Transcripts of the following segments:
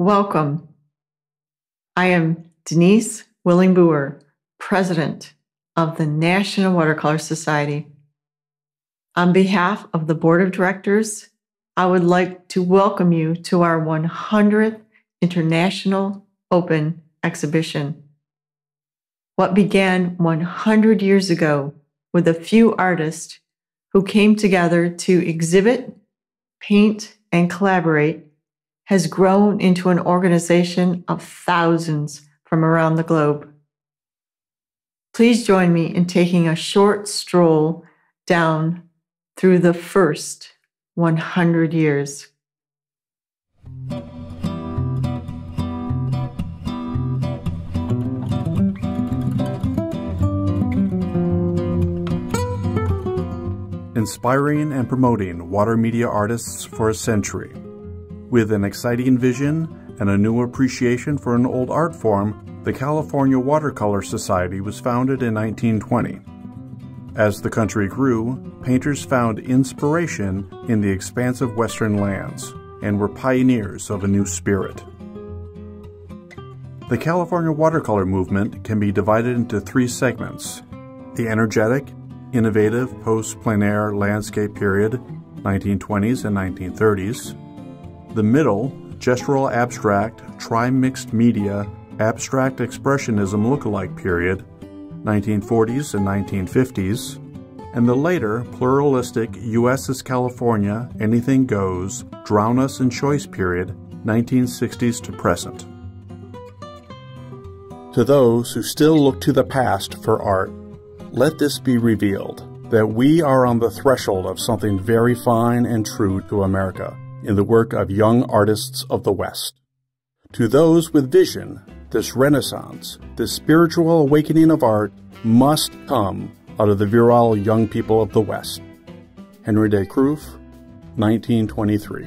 Welcome. I am Denise Willing President of the National Watercolor Society. On behalf of the Board of Directors, I would like to welcome you to our 100th International Open Exhibition. What began 100 years ago with a few artists who came together to exhibit, paint, and collaborate has grown into an organization of thousands from around the globe. Please join me in taking a short stroll down through the first 100 years. Inspiring and promoting water media artists for a century. With an exciting vision and a new appreciation for an old art form, the California Watercolor Society was founded in 1920. As the country grew, painters found inspiration in the expansive western lands and were pioneers of a new spirit. The California watercolor movement can be divided into three segments the energetic, innovative post plein air landscape period, 1920s and 1930s the middle, gestural abstract, tri-mixed media, abstract expressionism lookalike period, 1940s and 1950s, and the later pluralistic US is California, anything goes, drown us in choice period, 1960s to present. To those who still look to the past for art, let this be revealed that we are on the threshold of something very fine and true to America in the work of young artists of the West. To those with vision, this renaissance, this spiritual awakening of art must come out of the virile young people of the West. Henry de Kruif, 1923.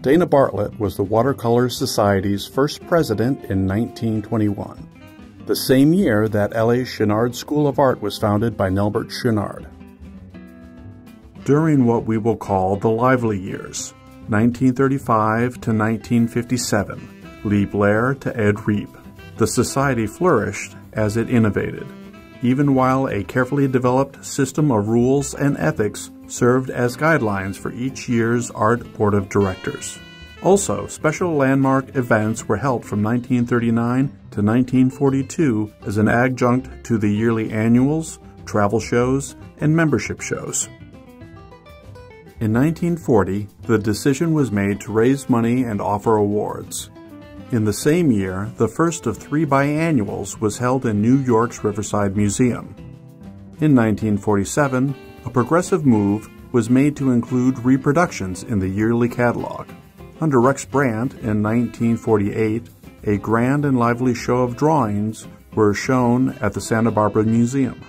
Dana Bartlett was the Watercolor Society's first president in 1921, the same year that L.A. Chouinard School of Art was founded by Nelbert Chouinard during what we will call the lively years, 1935 to 1957, Lee Blair to Ed Reep. The society flourished as it innovated, even while a carefully developed system of rules and ethics served as guidelines for each year's art board of directors. Also, special landmark events were held from 1939 to 1942 as an adjunct to the yearly annuals, travel shows, and membership shows. In 1940, the decision was made to raise money and offer awards. In the same year, the first of three biannuals was held in New York's Riverside Museum. In 1947, a progressive move was made to include reproductions in the yearly catalog. Under Rex Brandt in 1948, a grand and lively show of drawings were shown at the Santa Barbara Museum.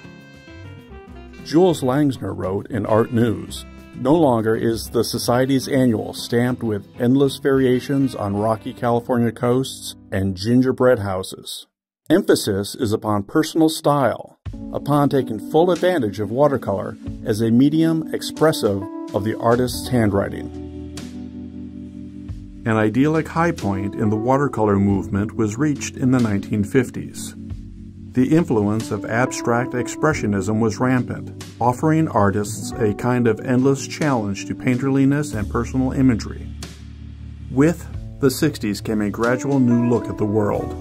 Jules Langsner wrote in Art News no longer is the Society's annual stamped with endless variations on rocky California coasts and gingerbread houses. Emphasis is upon personal style, upon taking full advantage of watercolor as a medium expressive of the artist's handwriting. An idyllic high point in the watercolor movement was reached in the 1950s. The influence of abstract expressionism was rampant, offering artists a kind of endless challenge to painterliness and personal imagery. With the 60s came a gradual new look at the world.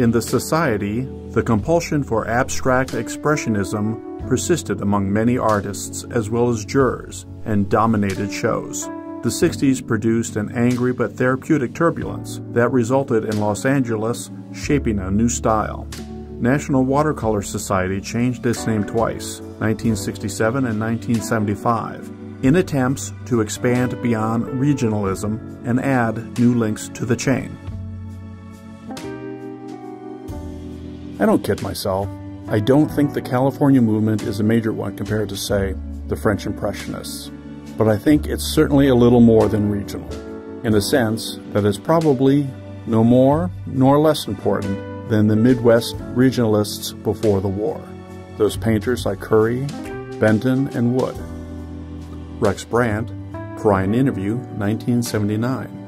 In the society, the compulsion for abstract expressionism persisted among many artists as well as jurors and dominated shows. The 60s produced an angry but therapeutic turbulence that resulted in Los Angeles shaping a new style. National Watercolor Society changed its name twice, 1967 and 1975, in attempts to expand beyond regionalism and add new links to the chain. I don't kid myself. I don't think the California movement is a major one compared to, say, the French Impressionists. But I think it's certainly a little more than regional, in the sense that it's probably no more nor less important than the Midwest regionalists before the war, those painters like Curry, Benton, and Wood. Rex Brandt, Prime Interview, 1979.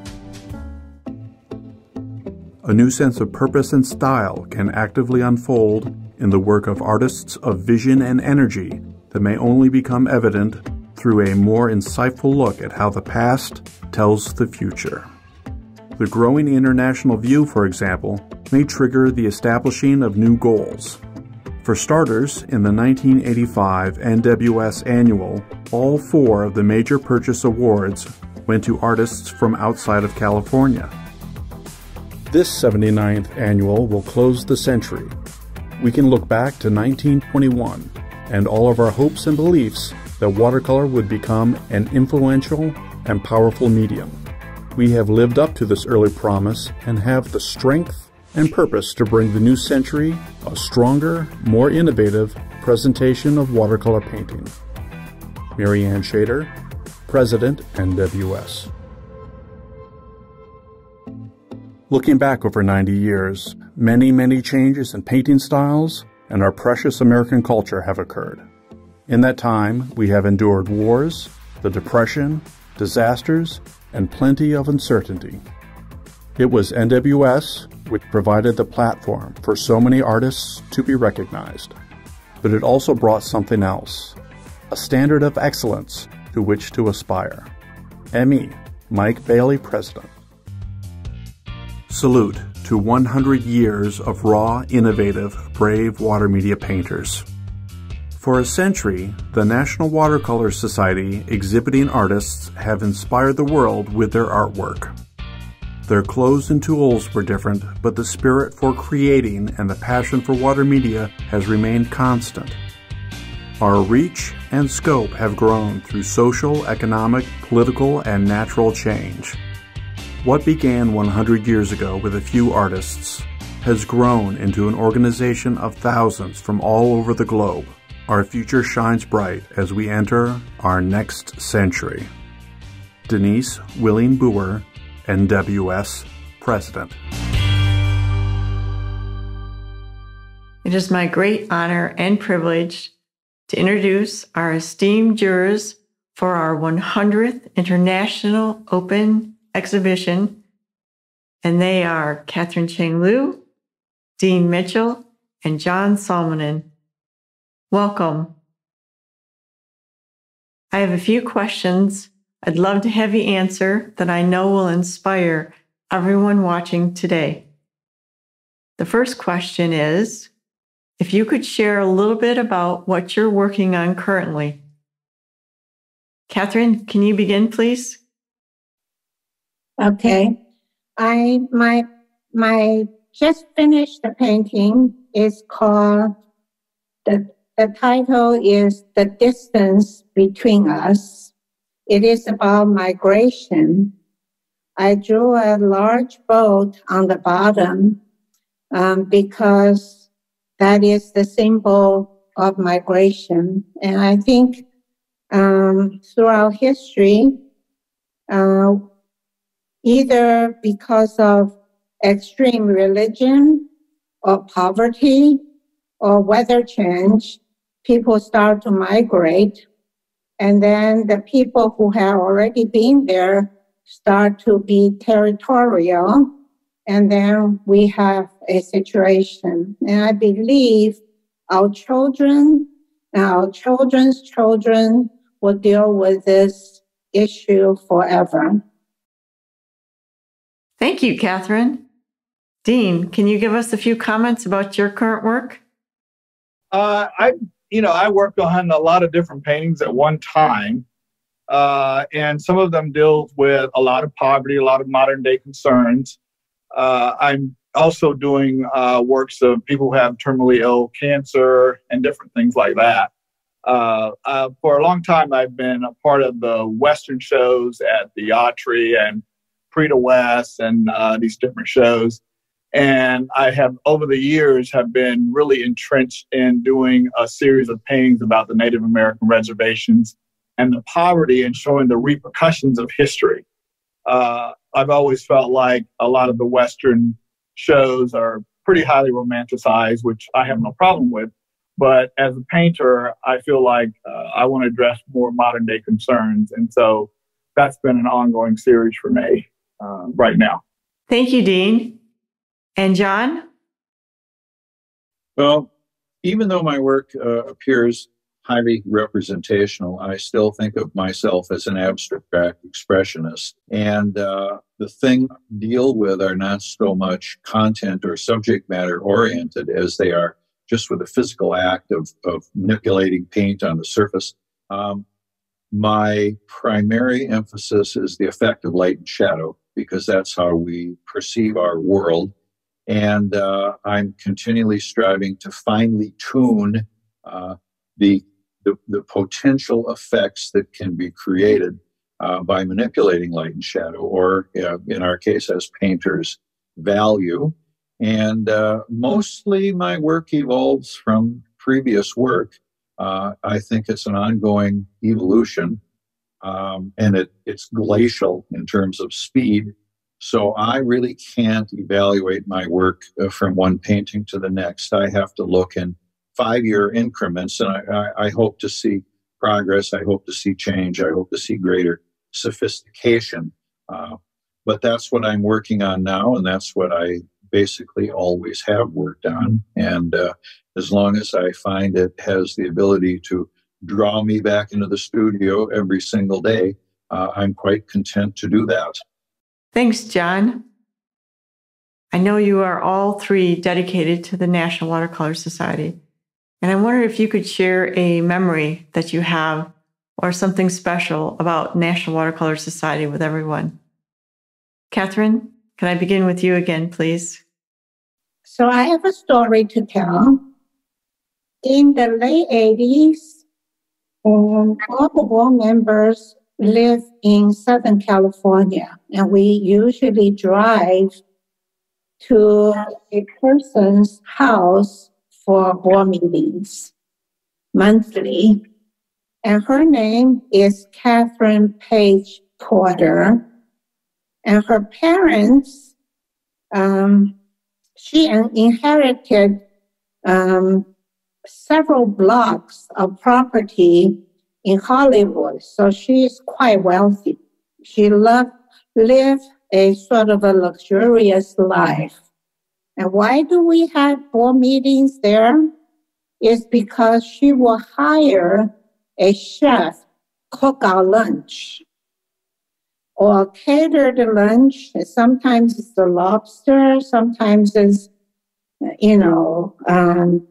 a new sense of purpose and style can actively unfold in the work of artists of vision and energy that may only become evident through a more insightful look at how the past tells the future. The growing international view, for example, may trigger the establishing of new goals. For starters, in the 1985 NWS Annual, all four of the major purchase awards went to artists from outside of California. This 79th annual will close the century. We can look back to 1921 and all of our hopes and beliefs that watercolor would become an influential and powerful medium. We have lived up to this early promise and have the strength and purpose to bring the new century a stronger, more innovative presentation of watercolor painting. Mary Ann Shader, President, NWS. Looking back over 90 years, many, many changes in painting styles and our precious American culture have occurred. In that time, we have endured wars, the Depression, disasters, and plenty of uncertainty. It was NWS which provided the platform for so many artists to be recognized. But it also brought something else a standard of excellence to which to aspire. ME, Mike Bailey, President. Salute to 100 years of raw, innovative, brave water media painters. For a century, the National Watercolor Society exhibiting artists have inspired the world with their artwork. Their clothes and tools were different, but the spirit for creating and the passion for water media has remained constant. Our reach and scope have grown through social, economic, political, and natural change. What began 100 years ago with a few artists has grown into an organization of thousands from all over the globe. Our future shines bright as we enter our next century. Denise Willing Booher, NWS President. It is my great honor and privilege to introduce our esteemed jurors for our 100th International Open exhibition, and they are Katherine Chang Liu, Dean Mitchell, and John Salminen. Welcome. I have a few questions I'd love to have you answer that I know will inspire everyone watching today. The first question is if you could share a little bit about what you're working on currently. Katherine, can you begin, please? Okay. I my my just finished the painting is called the the title is The Distance Between Us. It is about migration. I drew a large boat on the bottom um, because that is the symbol of migration. And I think um, throughout history, uh, either because of extreme religion or poverty or weather change, people start to migrate. And then the people who have already been there start to be territorial. And then we have a situation. And I believe our children and our children's children will deal with this issue forever. Thank you, Katherine. Dean, can you give us a few comments about your current work? Uh, I, you know, I worked on a lot of different paintings at one time, uh, and some of them deal with a lot of poverty, a lot of modern day concerns. Uh, I'm also doing uh, works of people who have terminally ill cancer and different things like that. Uh, uh, for a long time, I've been a part of the Western shows at the Autry and Prix West and uh, these different shows. And I have, over the years, have been really entrenched in doing a series of paintings about the Native American reservations and the poverty and showing the repercussions of history. Uh, I've always felt like a lot of the Western shows are pretty highly romanticized, which I have no problem with. But as a painter, I feel like uh, I want to address more modern day concerns. And so that's been an ongoing series for me uh, right now. Thank you, Dean. And John? Well, even though my work uh, appears highly representational, I still think of myself as an abstract expressionist. And uh, the thing I deal with are not so much content or subject matter oriented as they are just with the physical act of, of manipulating paint on the surface. Um, my primary emphasis is the effect of light and shadow because that's how we perceive our world. And uh, I'm continually striving to finely tune uh, the, the, the, potential effects that can be created uh, by manipulating light and shadow, or uh, in our case, as painters, value. And uh, mostly my work evolves from previous work. I think it's an ongoing evolution, um, and it, it's glacial in terms of speed. So I really can't evaluate my work uh, from one painting to the next. I have to look in five year increments, and I, I, I hope to see progress. I hope to see change. I hope to see greater sophistication. Uh, but that's what I'm working on now, and that's what I basically always have worked on. And uh, as long as I find it has the ability to draw me back into the studio every single day, uh, I'm quite content to do that. Thanks, John. I know you are all three dedicated to the National Watercolor Society. And I wonder if you could share a memory that you have or something special about National Watercolor Society with everyone. Katherine, can I begin with you again, please? So I have a story to tell. In the late 80s, um, all the board members live in Southern California, and we usually drive to a person's house for board meetings monthly. And her name is Catherine Page Porter. And her parents, um, she inherited um, several blocks of property in Hollywood, so she is quite wealthy. She loved lived a sort of a luxurious life. And why do we have board meetings there? Is because she will hire a chef cook our lunch or cater the lunch. Sometimes it's the lobster, sometimes it's, you know, um,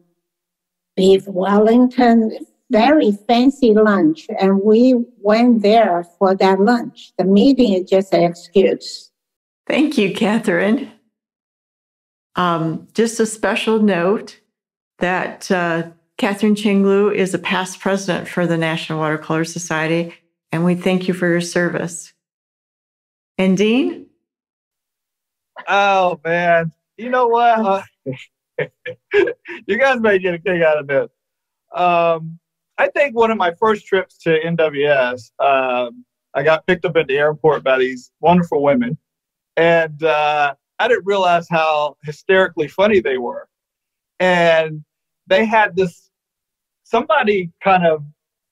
beef Wellington, very fancy lunch. And we went there for that lunch. The meeting is just an excuse. Thank you, Katherine. Um, just a special note that uh, Katherine Chang Liu is a past president for the National Watercolor Society, and we thank you for your service. And Dean? Oh man, you know what? You guys may get a kick out of this. Um, I think one of my first trips to NWS, um, I got picked up at the airport by these wonderful women, and uh, I didn't realize how hysterically funny they were. And they had this somebody kind of,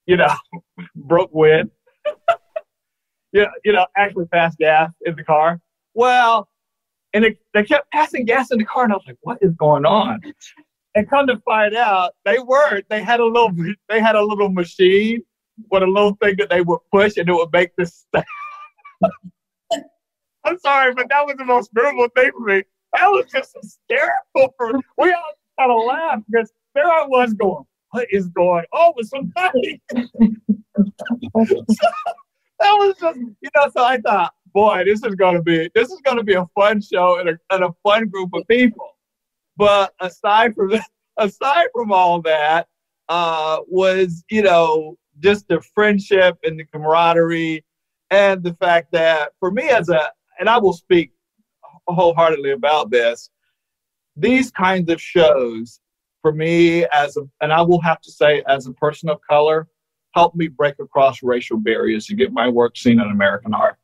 you know, broke wind you, know, you know, actually passed gas in the car. Well, and it, they kept passing gas in the car, and I was like, "What is going on?" And come to find out, they weren't. They had a little, they had a little machine with a little thing that they would push, and it would make this. I'm sorry, but that was the most beautiful thing for me. That was just hysterical. For we all kind of laughed because there I was going, "What is going on with somebody?" that was just, you know, so I thought, boy, this is going to be, this is going to be a fun show and a, and a fun group of people. But aside from aside from all that, uh, was, you know, just the friendship and the camaraderie and the fact that for me as a, and I will speak wholeheartedly about this, these kinds of shows for me as a, and I will have to say as a person of color, helped me break across racial barriers to get my work seen in American art.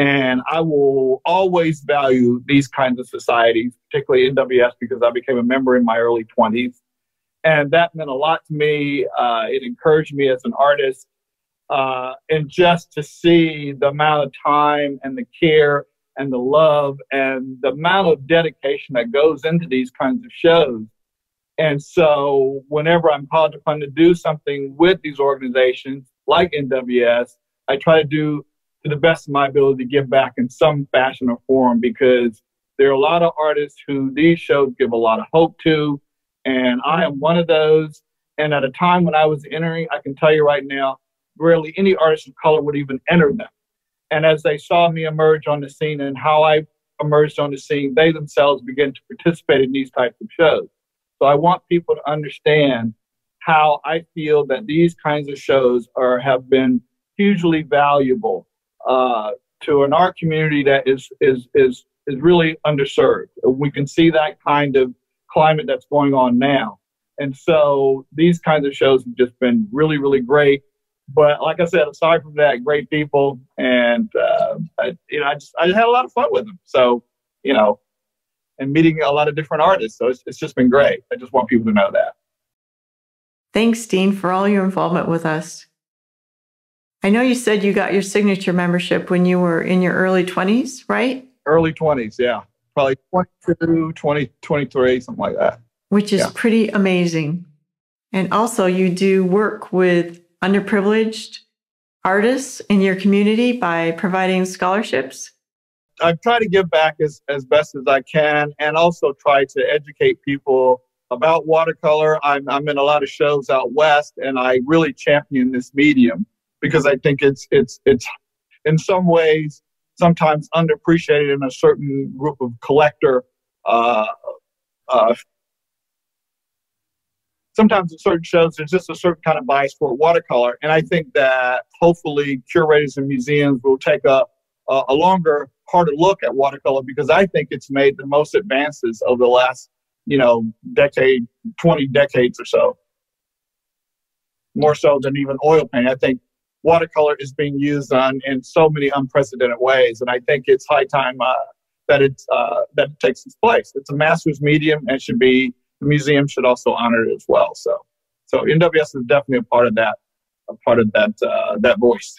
And I will always value these kinds of societies, particularly NWS, because I became a member in my early 20s. And that meant a lot to me. Uh, it encouraged me as an artist. Uh, and just to see the amount of time and the care and the love and the amount of dedication that goes into these kinds of shows. And so, whenever I'm called upon to do something with these organizations like NWS, I try to do to the best of my ability to give back in some fashion or form because there are a lot of artists who these shows give a lot of hope to. And I am one of those. And at a time when I was entering, I can tell you right now, rarely any artist of color would even enter them. And as they saw me emerge on the scene and how I emerged on the scene, they themselves began to participate in these types of shows. So I want people to understand how I feel that these kinds of shows are have been hugely valuable uh, to an art community that is is is is really underserved. We can see that kind of climate that's going on now, and so these kinds of shows have just been really really great. But like I said, aside from that, great people, and uh, I, you know, I just I just had a lot of fun with them. So you know, and meeting a lot of different artists. So it's, it's just been great. I just want people to know that. Thanks, Dean, for all your involvement with us. I know you said you got your signature membership when you were in your early 20s, right? Early 20s, yeah. Probably 22, 20, 23, something like that. Which is yeah. pretty amazing. And also, you do work with underprivileged artists in your community by providing scholarships. I try to give back as, as best as I can and also try to educate people about watercolor. I'm, I'm in a lot of shows out west and I really champion this medium because I think it's it's it's in some ways sometimes underappreciated in a certain group of collector. Uh, uh, sometimes in certain shows, there's just a certain kind of bias for watercolor, and I think that hopefully curators and museums will take a a, a longer, harder look at watercolor because I think it's made the most advances over the last you know decade, twenty decades or so more so than even oil paint. I think watercolor is being used on in so many unprecedented ways, and I think it's high time uh, that it uh, that it takes its place. It's a master's medium, and should be the museum should also honor it as well. So, so NWS is definitely a part of that, a part of that uh, that voice.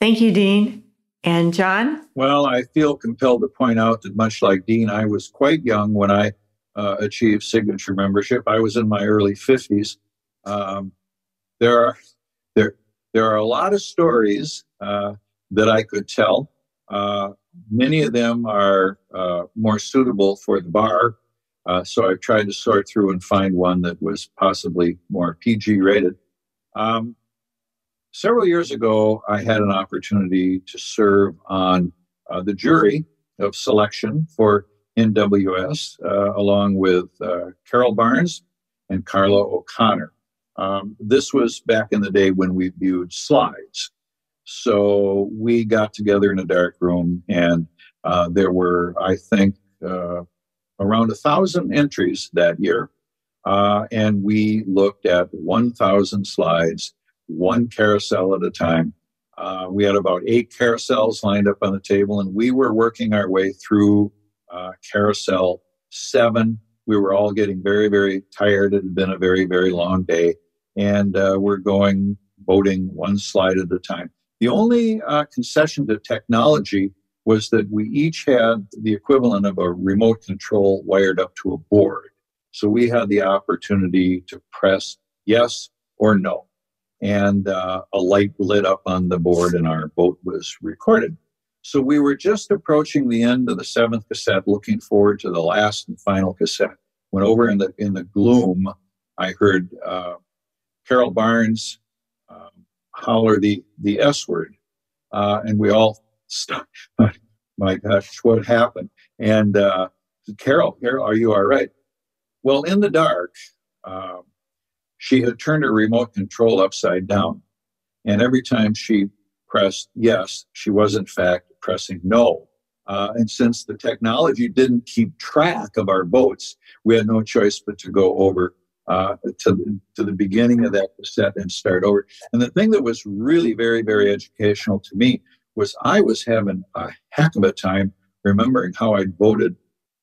Thank you, Dean. And John? Well, I feel compelled to point out that much like Dean, I was quite young when I uh, achieved signature membership. I was in my early 50s. Um, there are there are a lot of stories uh, that I could tell. Uh, many of them are uh, more suitable for the bar. Uh, so I've tried to sort through and find one that was possibly more PG rated. Um, several years ago, I had an opportunity to serve on uh, the jury of selection for NWS, uh, along with Carole Barnes and Carla O'Connor. Um, this was back in the day when we viewed slides. So we got together in a dark room, and uh, there were, I think, uh, around a thousand entries that year. Uh, and we looked at 1,000 slides, one carousel at a time. Uh, we had about eight carousels lined up on the table, and we were working our way through uh, carousel seven. We were all getting very, very tired. It had been a very, very long day and uh, we're going voting one slide at a time. The only uh, concession to technology was that we each had the equivalent of a remote control wired up to a board. So we had the opportunity to press yes or no. And uh, a light lit up on the board and our vote was recorded. So we were just approaching the end of the seventh cassette, looking forward to the last and final cassette. When over in the in the gloom, I heard uh, Carole Barnes um, holler the, the S word. Uh, and we all stopped. My gosh, what happened? And uh, Carol, Carol, are you all right? Well, in the dark, uh, she had turned her remote control upside down. And every time she pressed yes, she was in fact pressing no. Uh, and since the technology didn't keep track of our votes, we had no choice but to go over uh, to, to the beginning of that set and start over. And the thing that was really very, very educational to me was I was having a heck of a time remembering how I voted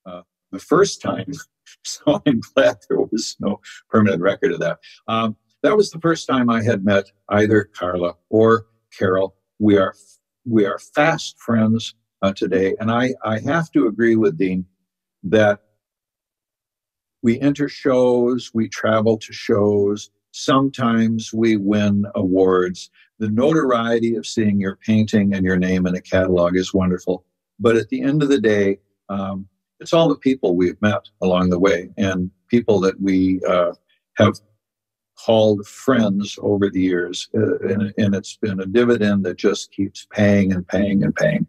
uh, the first time. So I'm glad there was no permanent record of that. Um, that was the first time I had met either Carla or Carol. We are we are fast friends. uh, today. And I, I have to agree with Dean that we enter shows, we travel to shows, sometimes we win awards. The notoriety of seeing your painting and your name in a catalog is wonderful. But at the end of the day, um, it's all the people we've met along the way and people that we uh, have called friends over the years. Uh, and, and it's been a dividend that just keeps paying and paying and paying.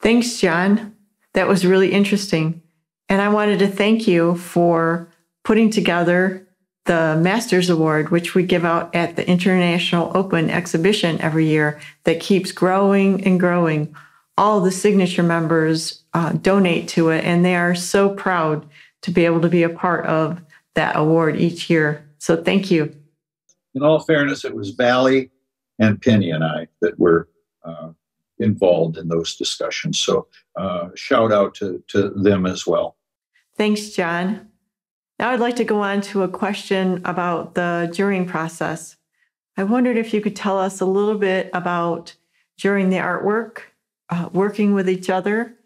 Thanks, John. That was really interesting. And I wanted to thank you for putting together the Masters Award, which we give out at the International Open exhibition every year, that keeps growing and growing. All the signature members uh, donate to it, and they are so proud to be able to be a part of that award each year. So thank you. In all fairness, it was Valley and Penny and I that were uh, involved in those discussions. So uh, shout out to, to them as well. Thanks, John. Now I'd like to go on to a question about the jurying process. I wondered if you could tell us a little bit about during the artwork, uh, working with each other,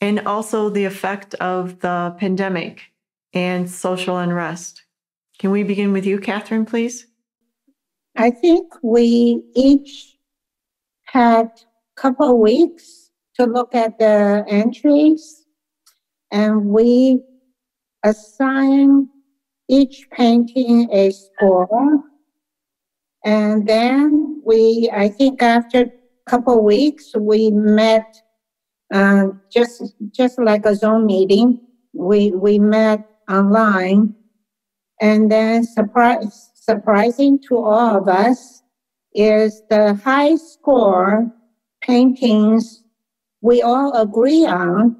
and also the effect of the pandemic and social unrest. Can we begin with you, Katherine, please? I think we each had a couple of weeks to look at the entries, and we assigned each painting a score. And then we, I think after a couple weeks, we met uh, just just like a Zoom meeting. We we met online, and then surprise surprising to all of us is the high score paintings we all agree on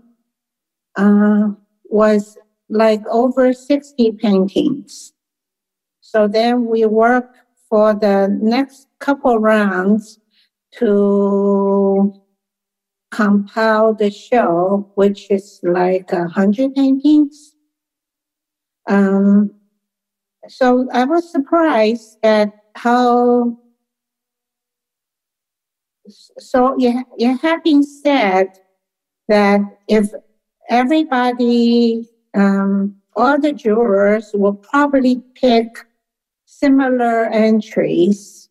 uh, was like over 60 paintings. So then we work for the next couple rounds to compile the show, which is like a hundred paintings. Um, so I was surprised at how. So you, you having said that if everybody, um, all the jurors will probably pick similar entries.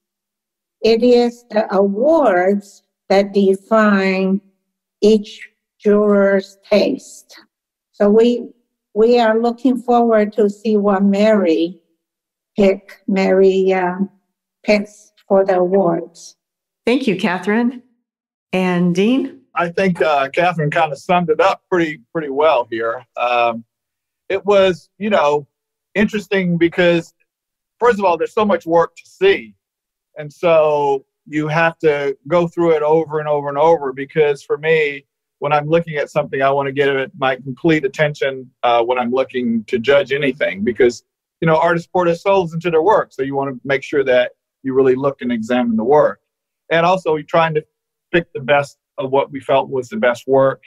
It is the awards that define each juror's taste. So we we are looking forward to see what Mary pick Mary uh, picks for the awards. Thank you, Katherine. And Dean? I think uh, Katherine kind of summed it up pretty pretty well here. Um, it was, you know, interesting because first of all, there's so much work to see, and so you have to go through it over and over and over. Because for me, when I'm looking at something, I want to give it my complete attention uh, when I'm looking to judge anything. Because you know, artists pour their souls into their work, so you want to make sure that you really look and examine the work, and also you're trying to pick the best of what we felt was the best work.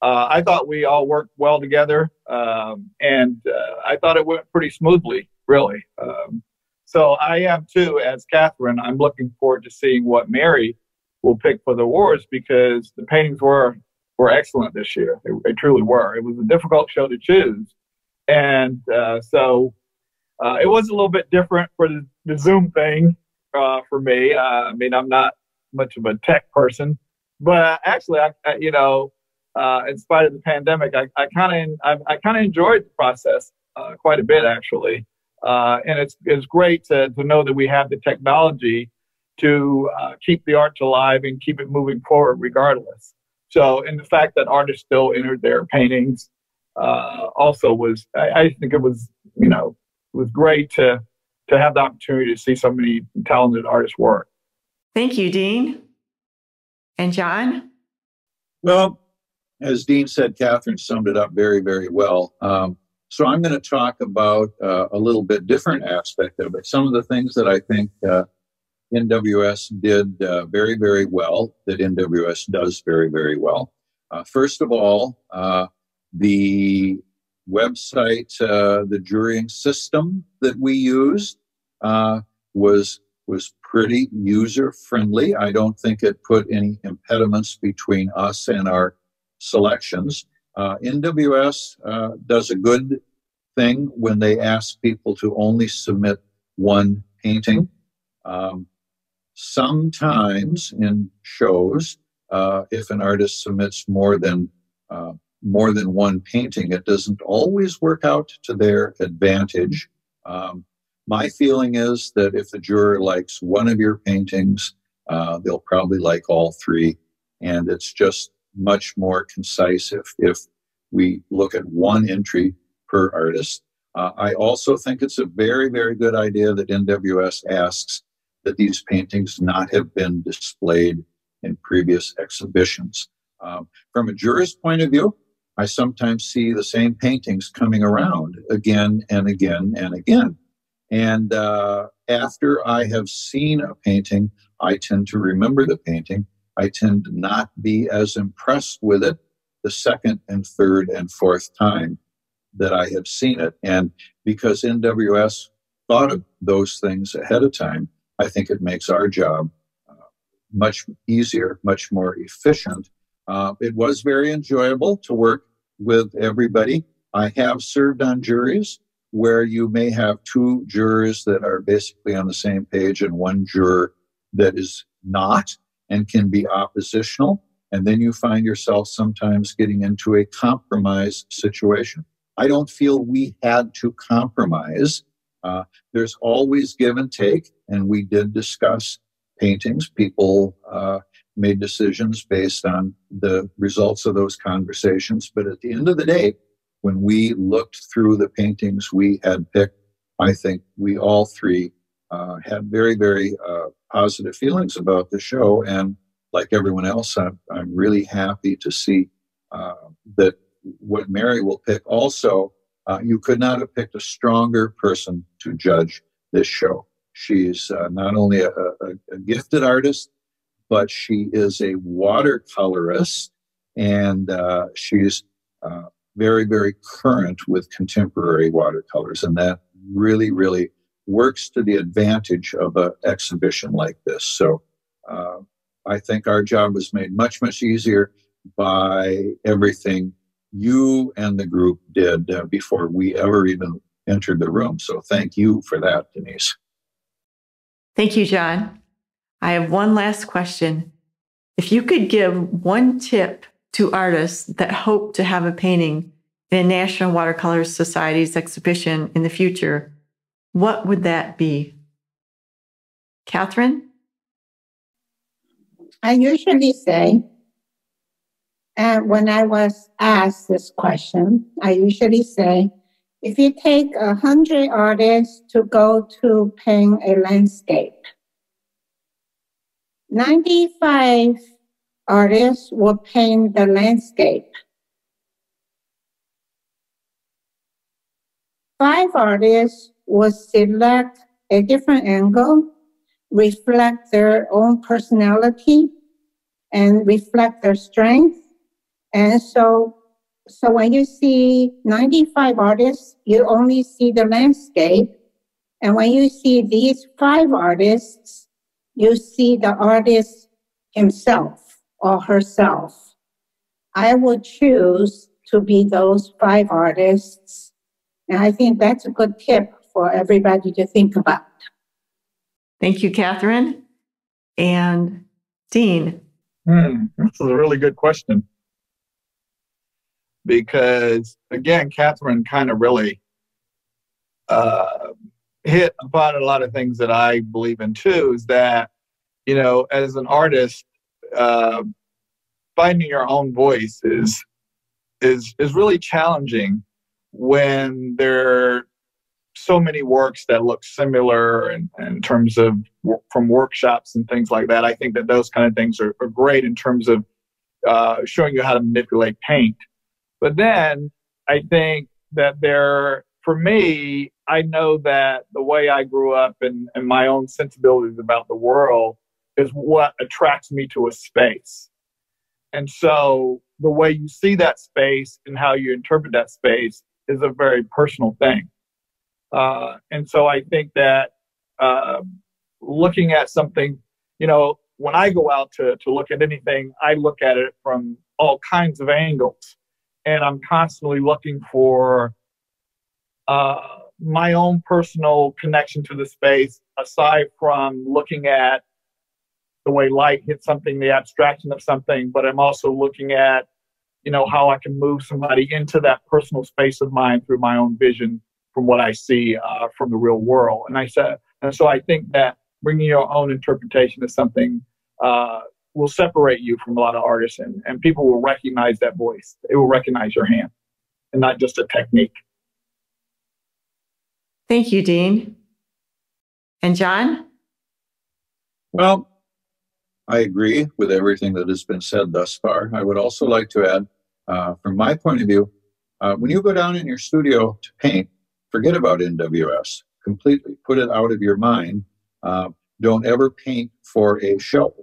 Uh, I thought we all worked well together, um, and uh, I thought it went pretty smoothly, really. Um, so I am too, as Katherine. I'm looking forward to seeing what Mary will pick for the awards because the paintings were were excellent this year. They, they truly were. It was a difficult show to choose, and uh, so uh, it was a little bit different for the, the Zoom thing uh, for me. Uh, I mean, I'm not much of a tech person, but actually, I, I you know, uh, in spite of the pandemic, I kind of I, I kind of enjoyed the process uh, quite a bit actually, uh, and it's it's great to to know that we have the technology to uh, keep the arts alive and keep it moving forward regardless. So, and the fact that artists still entered their paintings uh, also was I, I think it was you know it was great to to have the opportunity to see so many talented artists work. Thank you, Dean. And John? Well, as Dean said, Katherine summed it up very, very well. Um, so I'm going to talk about uh, a little bit different aspect of it. Some of the things that I think uh, NWS did uh, very, very well, that NWS does very, very well. Uh, first of all, uh, the website, uh, the jurying system that we used was was pretty user friendly. I don't think it put any impediments between us and our selections. Uh, NWS uh, does a good thing when they ask people to only submit one painting. Um, sometimes in shows, uh, if an artist submits more than uh, more than one painting, it doesn't always work out to their advantage. Um, my feeling is that if the juror likes one of your paintings, uh, they'll probably like all three, and it's just much more concise if if we look at one entry per artist. Uh, I also think it's a very, very good idea that NWS asks that these paintings not have been displayed in previous exhibitions. Um, from a juror's point of view, I sometimes see the same paintings coming around again and again and again. And uh, after I have seen a painting, I tend to remember the painting. I tend to not be as impressed with it the second and third and fourth time that I have seen it. And because NWS thought of those things ahead of time, I think it makes our job uh, much easier, much more efficient. Uh, it was very enjoyable to work with everybody. I have served on juries where you may have two jurors that are basically on the same page and one juror that is not and can be oppositional. And then you find yourself sometimes getting into a compromise situation. I don't feel we had to compromise. Uh, there's always give and take, and we did discuss paintings. People uh, made decisions based on the results of those conversations. But at the end of the day, when we looked through the paintings we had picked, I think we all three uh, had very, very uh, positive feelings about the show. And like everyone else, I'm, I'm really happy to see uh, that what Mary will pick also, uh, you could not have picked a stronger person to judge this show. She's uh, not only a, a, a, gifted artist, but she is a watercolorist and uh, she's uh, very, very current with contemporary watercolors. And that really, really works to the advantage of an exhibition like this. So uh, I think our job was made much, much easier by everything you and the group did uh, before we ever even entered the room. So thank you for that, Denise. Thank you, John. I have one last question. If you could give one tip to artists that hope to have a painting in a National Watercolor Society's exhibition in the future, what would that be? Katherine? I usually say and when I was asked this question, I usually say, if you take a hundred artists to go to paint a landscape, 95 artists will paint the landscape. Five artists will select a different angle, reflect their own personality, and reflect their strength and so, so when you see 95 artists, you only see the landscape. And when you see these five artists, you see the artist himself or herself. I would choose to be those five artists. And I think that's a good tip for everybody to think about. Thank you, Katherine. And Dean. Hmm, that's a really good question because again, Katherine kind of really uh, hit upon a lot of things that I believe in too. Is that you know, as an artist, uh, finding your own voice is is is really challenging when there are so many works that look similar in, in terms of from workshops and things like that. I think that those kind of things are, are great in terms of uh, showing you how to manipulate paint. But then I think that there, for me, I know that the way I grew up and, and my own sensibilities about the world is what attracts me to a space. And so the way you see that space and how you interpret that space is a very personal thing. Uh, and so I think that uh, looking at something, you know, when I go out to, to look at anything, I look at it from all kinds of angles. And I'm constantly looking for uh, my own personal connection to the space, aside from looking at the way light hits something, the abstraction of something, but I'm also looking at, you know, how I can move somebody into that personal space of mine through my own vision from what I see uh, from the real world. And I said, and so I think that bringing your own interpretation of something uh, will separate you from a lot of artists, and, and people will recognize that voice. They will recognize your hand, and not just a technique. Thank you, Dean. And John? Well, I agree with everything that has been said thus far. I would also like to add, uh, from my point of view, uh, when you go down in your studio to paint, forget about NWS completely. Put it out of your mind. Uh, don't ever paint for a show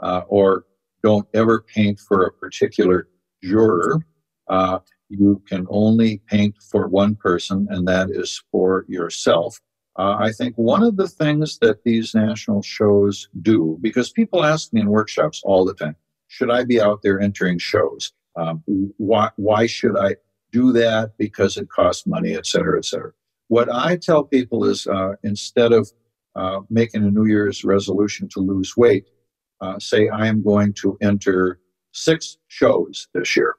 uh, or don't ever paint for a particular juror. Uh, you can only paint for one person, and that is for yourself. I think one of the things that these national shows do, because people ask me in workshops all the time, should I be out there entering shows? Um, why, why should I do that? Because it costs money, et cetera, et cetera. What I tell people is uh, instead of uh, making a New Year's resolution to lose weight, uh, say, I am going to enter six shows this year,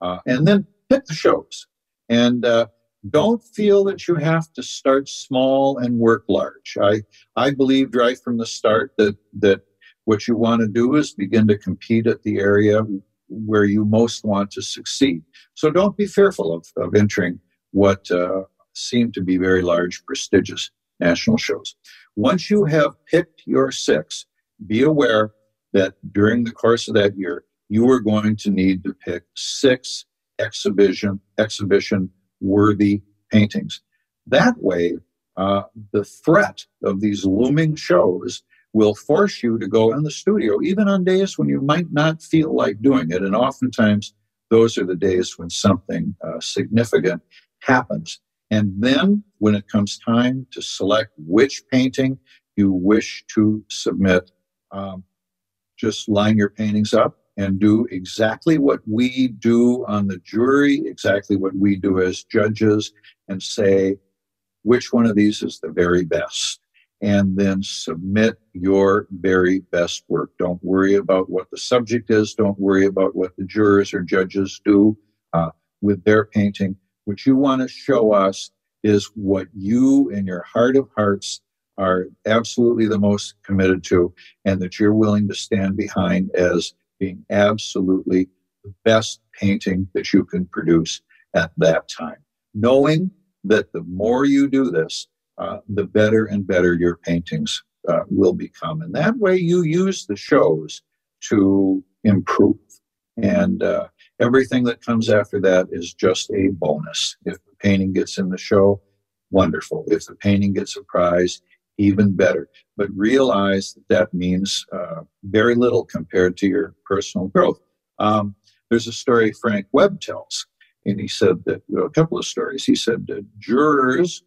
uh, and then pick the shows. And uh, don't feel that you have to start small and work large. I, I believed right from the start that, that what you want to do is begin to compete at the area where you most want to succeed. So don't be fearful of, of entering what uh, seem to be very large, prestigious national shows. Once you have picked your six, be aware that during the course of that year, you are going to need to pick six exhibition exhibition worthy paintings. That way, uh, the threat of these looming shows will force you to go in the studio, even on days when you might not feel like doing it. And oftentimes, those are the days when something uh, significant happens. And then, when it comes time to select which painting you wish to submit, um, just line your paintings up and do exactly what we do on the jury, exactly what we do as judges, and say which one of these is the very best. And then submit your very best work. Don't worry about what the subject is. Don't worry about what the jurors or judges do uh, with their painting. What you want to show us is what you, in your heart of hearts, are absolutely the most committed to, and that you're willing to stand behind as being absolutely the best painting that you can produce at that time. Knowing that the more you do this, uh, the better and better your paintings uh, will become. And that way you use the shows to improve. And uh, everything that comes after that is just a bonus. If the painting gets in the show, wonderful. If the painting gets a prize, even better. But realize that that means uh, very little compared to your personal growth. Um, there's a story Frank Webb tells, and he said that you know, a couple of stories. He said that jurors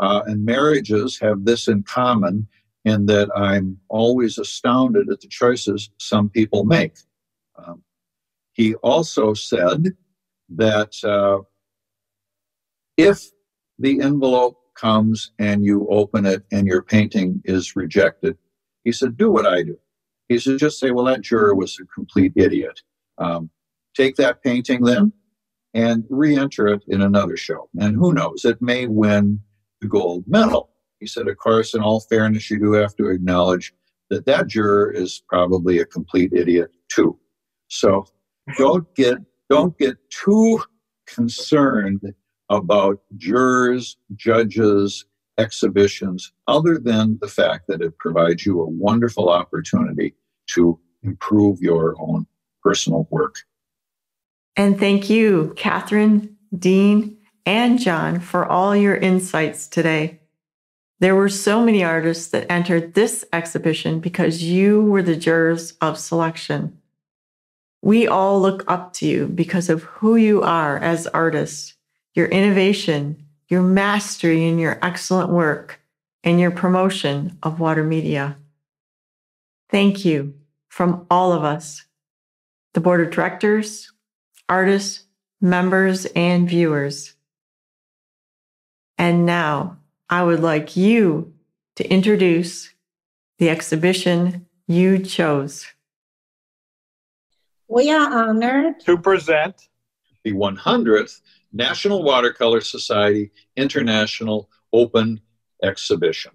uh, and marriages have this in common in that I'm always astounded at the choices some people make. Um, he also said that uh, if the envelope comes and you open it and your painting is rejected. He said, Do what I do. He said, Just say, Well, that juror was a complete idiot. Um, take that painting then and re enter it in another show. And who knows, it may win the gold medal. He said, Of course, in all fairness, you do have to acknowledge that that juror is probably a complete idiot too. So don't get don't get too concerned about jurors, judges, exhibitions, other than the fact that it provides you a wonderful opportunity to improve your own personal work. And thank you, Katherine, Dean, and John, for all your insights today. There were so many artists that entered this exhibition because you were the jurors of selection. We all look up to you because of who you are as artists your innovation, your mastery in your excellent work, and your promotion of water media. thank you from all of us, the board of directors, artists, members, and viewers. And now I would like you to introduce the exhibition you chose. We are honored To present The 100th National Watercolor Society International Open Exhibition.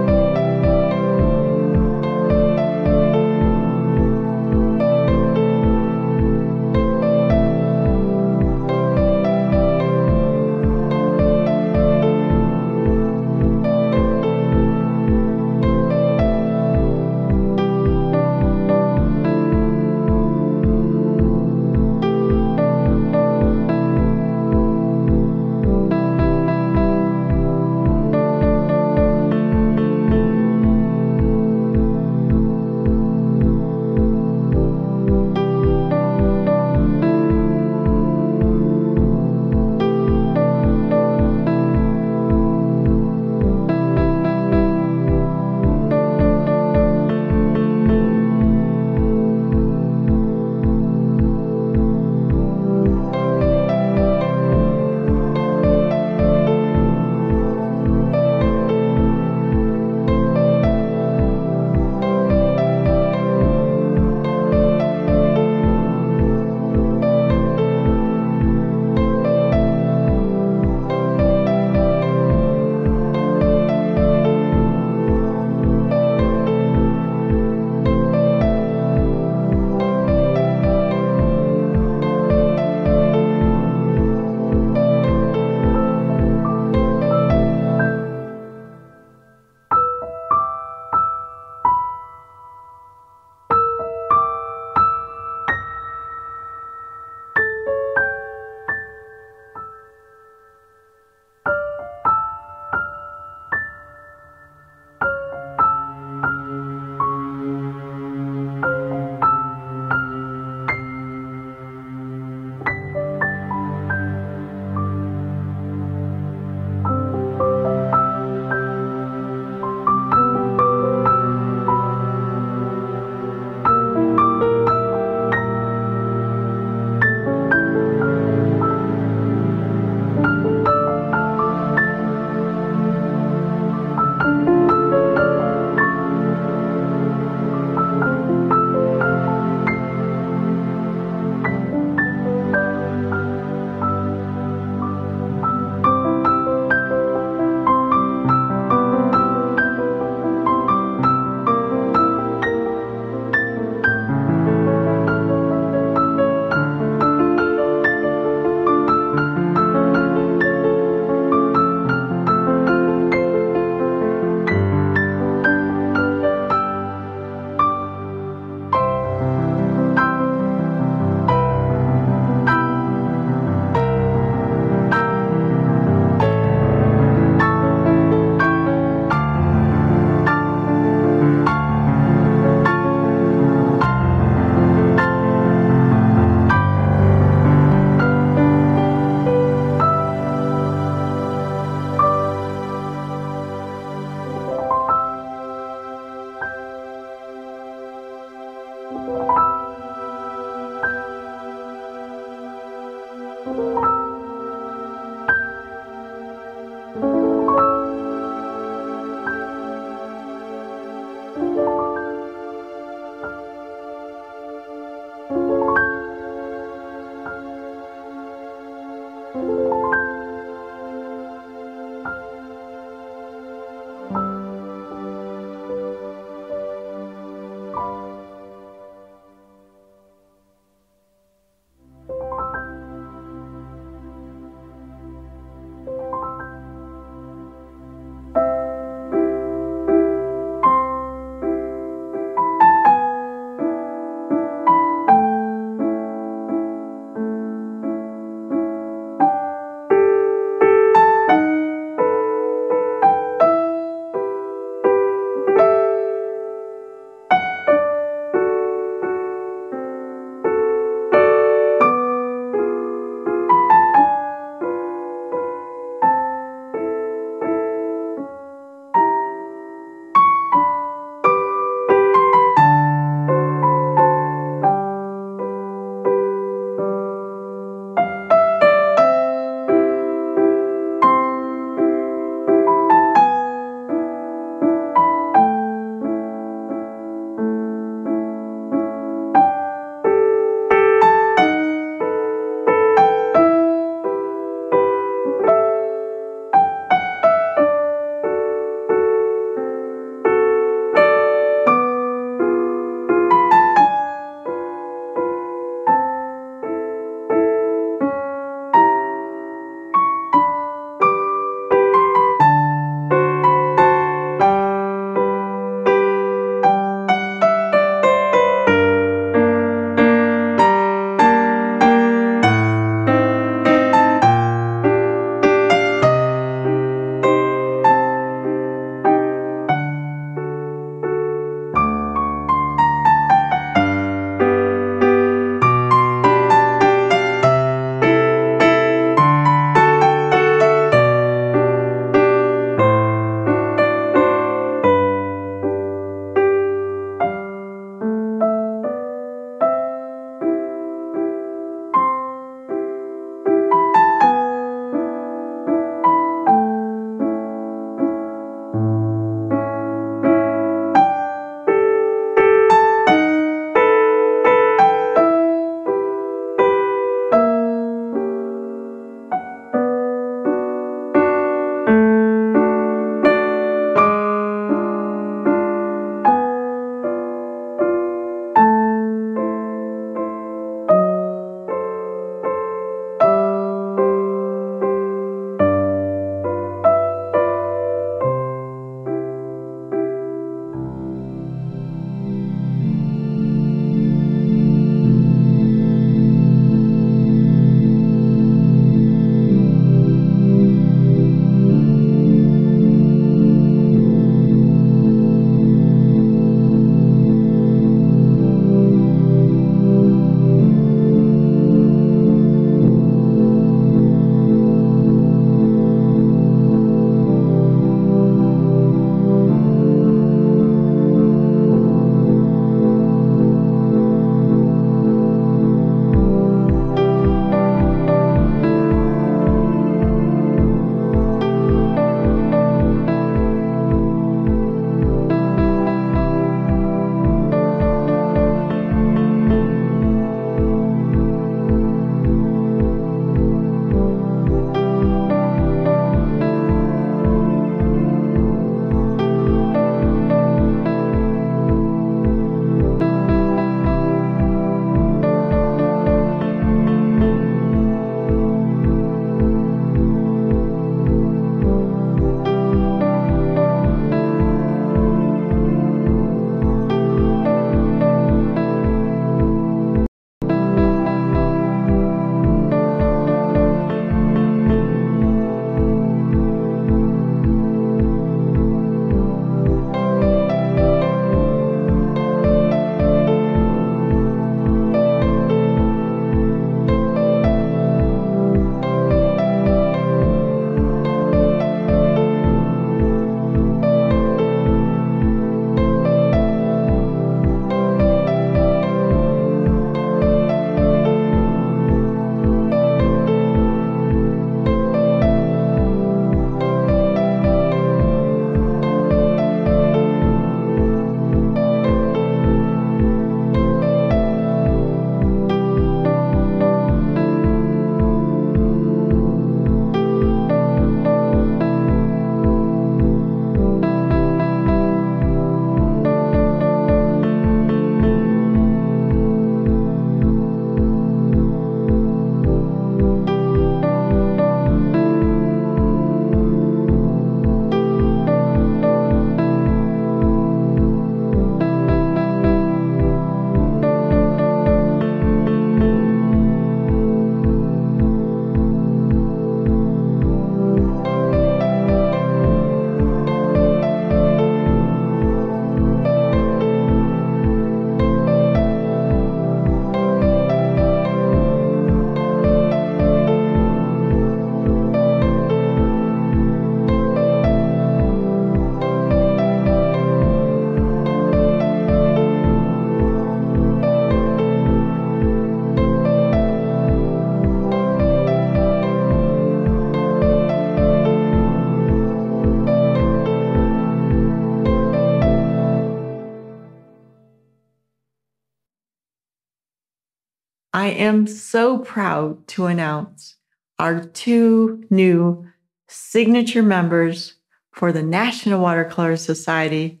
Am so proud to announce our two new signature members for the National Watercolor Society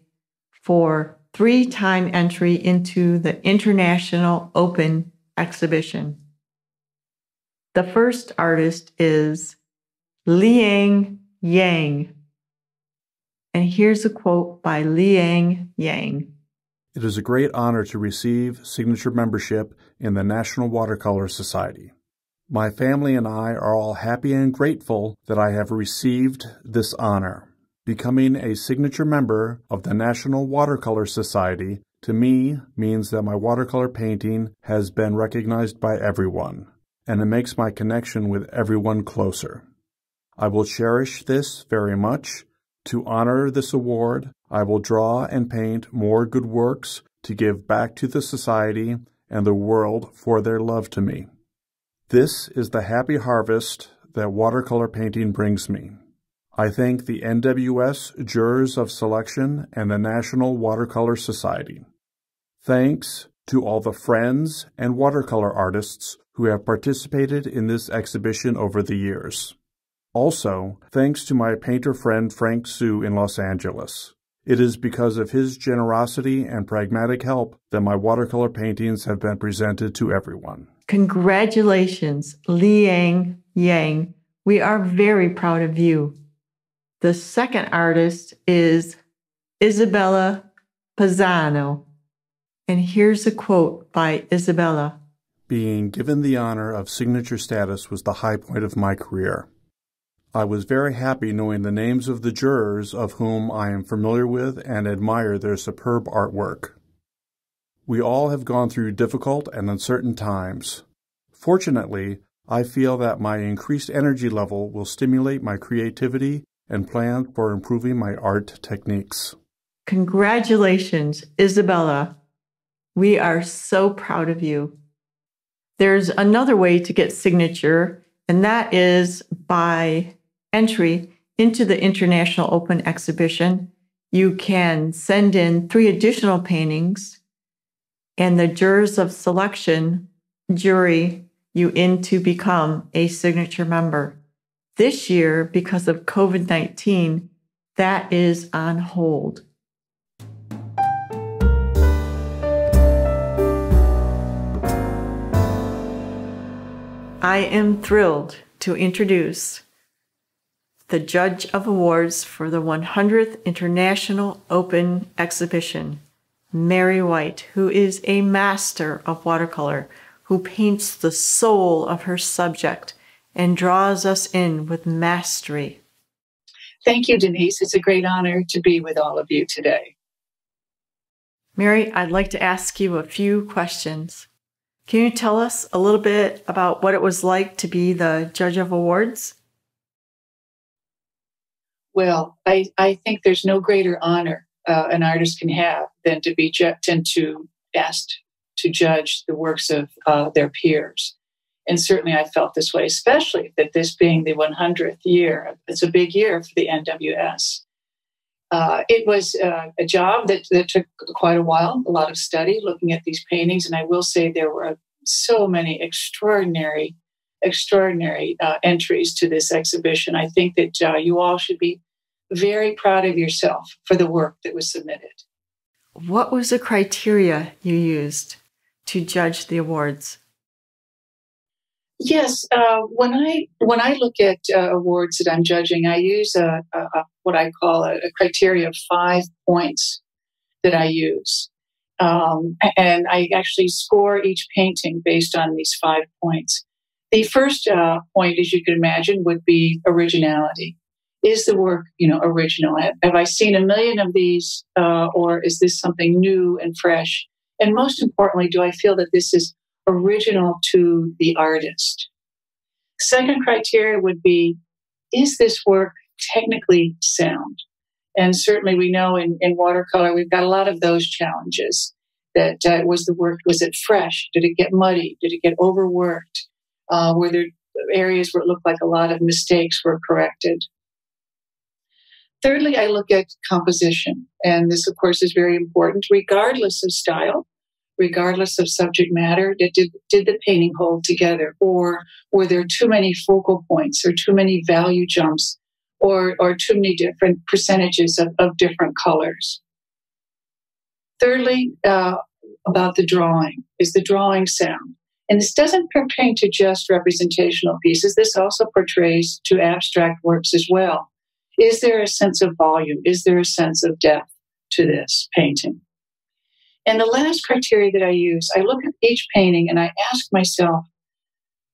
for three time entry into the International Open exhibition. The first artist is Liang Yang. And here's a quote by Liang Yang. It is a great honor to receive signature membership in the National Watercolor Society. My family and I are all happy and grateful that I have received this honor. Becoming a signature member of the National Watercolor Society to me means that my watercolor painting has been recognized by everyone, and it makes my connection with everyone closer. I will cherish this very much. To honor this award, I will draw and paint more good works to give back to the society and the world for their love to me. This is the happy harvest that watercolor painting brings me. I thank the NWS Jurors of Selection and the National Watercolor Society. Thanks to all the friends and watercolor artists who have participated in this exhibition over the years. Also, thanks to my painter friend Frank Sue in Los Angeles. It is because of his generosity and pragmatic help that my watercolor paintings have been presented to everyone. Congratulations, Liang Yang. We are very proud of you. The second artist is Isabella Pizzano. And here's a quote by Isabella Being given the honor of signature status was the high point of my career. I was very happy knowing the names of the jurors of whom I am familiar with and admire their superb artwork. We all have gone through difficult and uncertain times. Fortunately, I feel that my increased energy level will stimulate my creativity and plan for improving my art techniques. Congratulations, Isabella. We are so proud of you. There's another way to get signature, and that is by entry into the International Open Exhibition. You can send in three additional paintings, and the jurors of selection jury you in to become a signature member. This year, because of COVID 19, that is on hold. I am thrilled to introduce the Judge of Awards for the 100th International Open Exhibition, Mary Whyte, who is a master of watercolor, who paints the soul of her subject and draws us in with mastery. Thank you, Denise. It's a great honor to be with all of you today. Mary, I'd like to ask you a few questions. Can you tell us a little bit about what it was like to be the judge of awards? Well, I, I think there's no greater honor uh, an artist can have than to be ju- than to asked to judge the works of uh, their peers. And certainly I felt this way, especially that this being the 100th year, it's a big year for the NWS. Uh, it was uh, a job that, that took quite a while, a lot of study looking at these paintings. And I will say there were so many extraordinary, extraordinary uh, entries to this exhibition. I think that uh, you all should be very proud of yourself for the work that was submitted. What was the criteria you used to judge the awards? Yes, uh, when I when I look at uh, awards that I'm judging, I use a, a, a what I call a, a, criteria of five points that I use, um, and I actually score each painting based on these five points. The first uh, point, as you can imagine, would be originality. Is the work, you know, original? Have I seen a million of these, uh, or is this something new and fresh? And most importantly, do I feel that this is original to the artist. Second criteria would be is this work technically sound? And certainly we know in, in watercolor, we've got a lot of those challenges. That uh, was the work, was it fresh? Did it get muddy? Did it get overworked? Uh, were there areas where it looked like a lot of mistakes were corrected? Thirdly, I look at composition. And this, of course, is very important, regardless of style regardless of subject matter? Did, did, did the painting hold together? Or were there too many focal points or too many value jumps or, or too many different percentages of, of different colors? Thirdly, uh, about the drawing is the drawing sound. And this doesn't pertain to just representational pieces. This also portrays to abstract works as well. Is there a sense of volume? Is there a sense of depth to this painting? And the last criteria that I use, I look at each painting and I ask myself,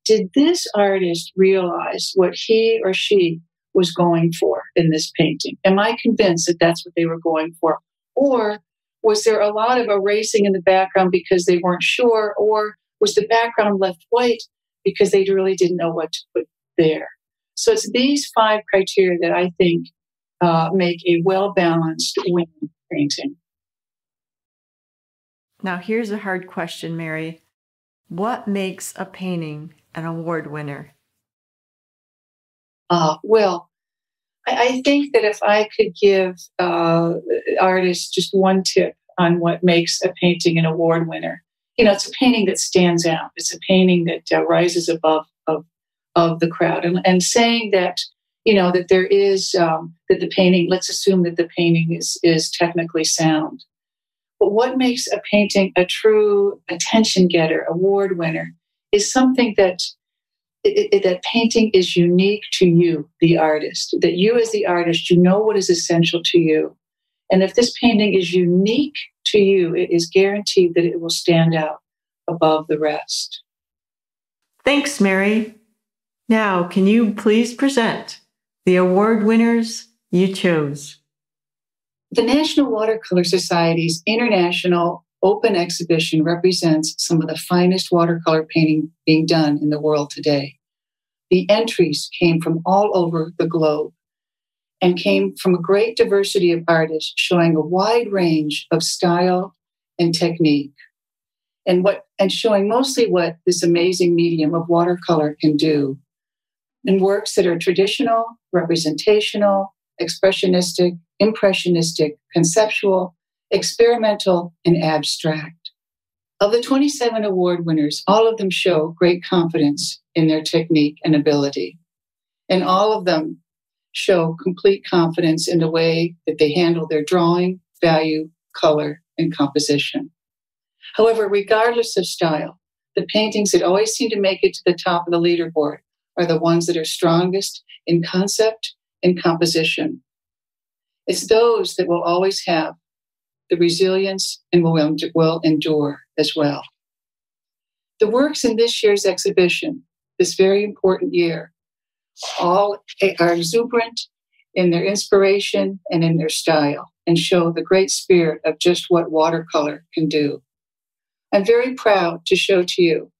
did this artist realize what he or she was going for in this painting? Am I convinced that that's what they were going for? Or was there a lot of erasing in the background because they weren't sure? Or was the background left white because they really didn't know what to put there? So it's these five criteria that I think uh, make a well balanced winning painting. Now, here's a hard question, Mary. What makes a painting an award winner? Uh, well, I, I, think that if I could give uh, artists just one tip on what makes a painting an award winner, you know, it's a painting that stands out. It's a painting that uh, rises above of, of the crowd, and, and saying that you know that there is um, that the painting. Let's assume that the painting is is technically sound but what makes a painting a true attention getter, award winner, is something that it, it, that painting is unique to you, the artist. That you, as the artist, you know what is essential to you, and if this painting is unique to you, it is guaranteed that it will stand out above the rest. Thanks, Mary. Now, can you please present the award winners you chose? The National Watercolor Society's International Open Exhibition represents some of the finest watercolor painting being done in the world today. The entries came from all over the globe and came from a great diversity of artists showing a wide range of style and technique and what and showing mostly what this amazing medium of watercolor can do in works that are traditional, representational, expressionistic, impressionistic, conceptual, experimental, and abstract. Of the 27 award winners, all of them show great confidence in their technique and ability. And all of them show complete confidence in the way that they handle their drawing, value, color, and composition. However, regardless of style, the paintings that always seem to make it to the top of the leaderboard are the ones that are strongest in concept and composition, it's those that will always have the resilience and will, will endure as well. The works in this year's exhibition, this very important year, all are exuberant in their inspiration and in their style and show the great spirit of just what watercolor can do. I'm very proud to show to you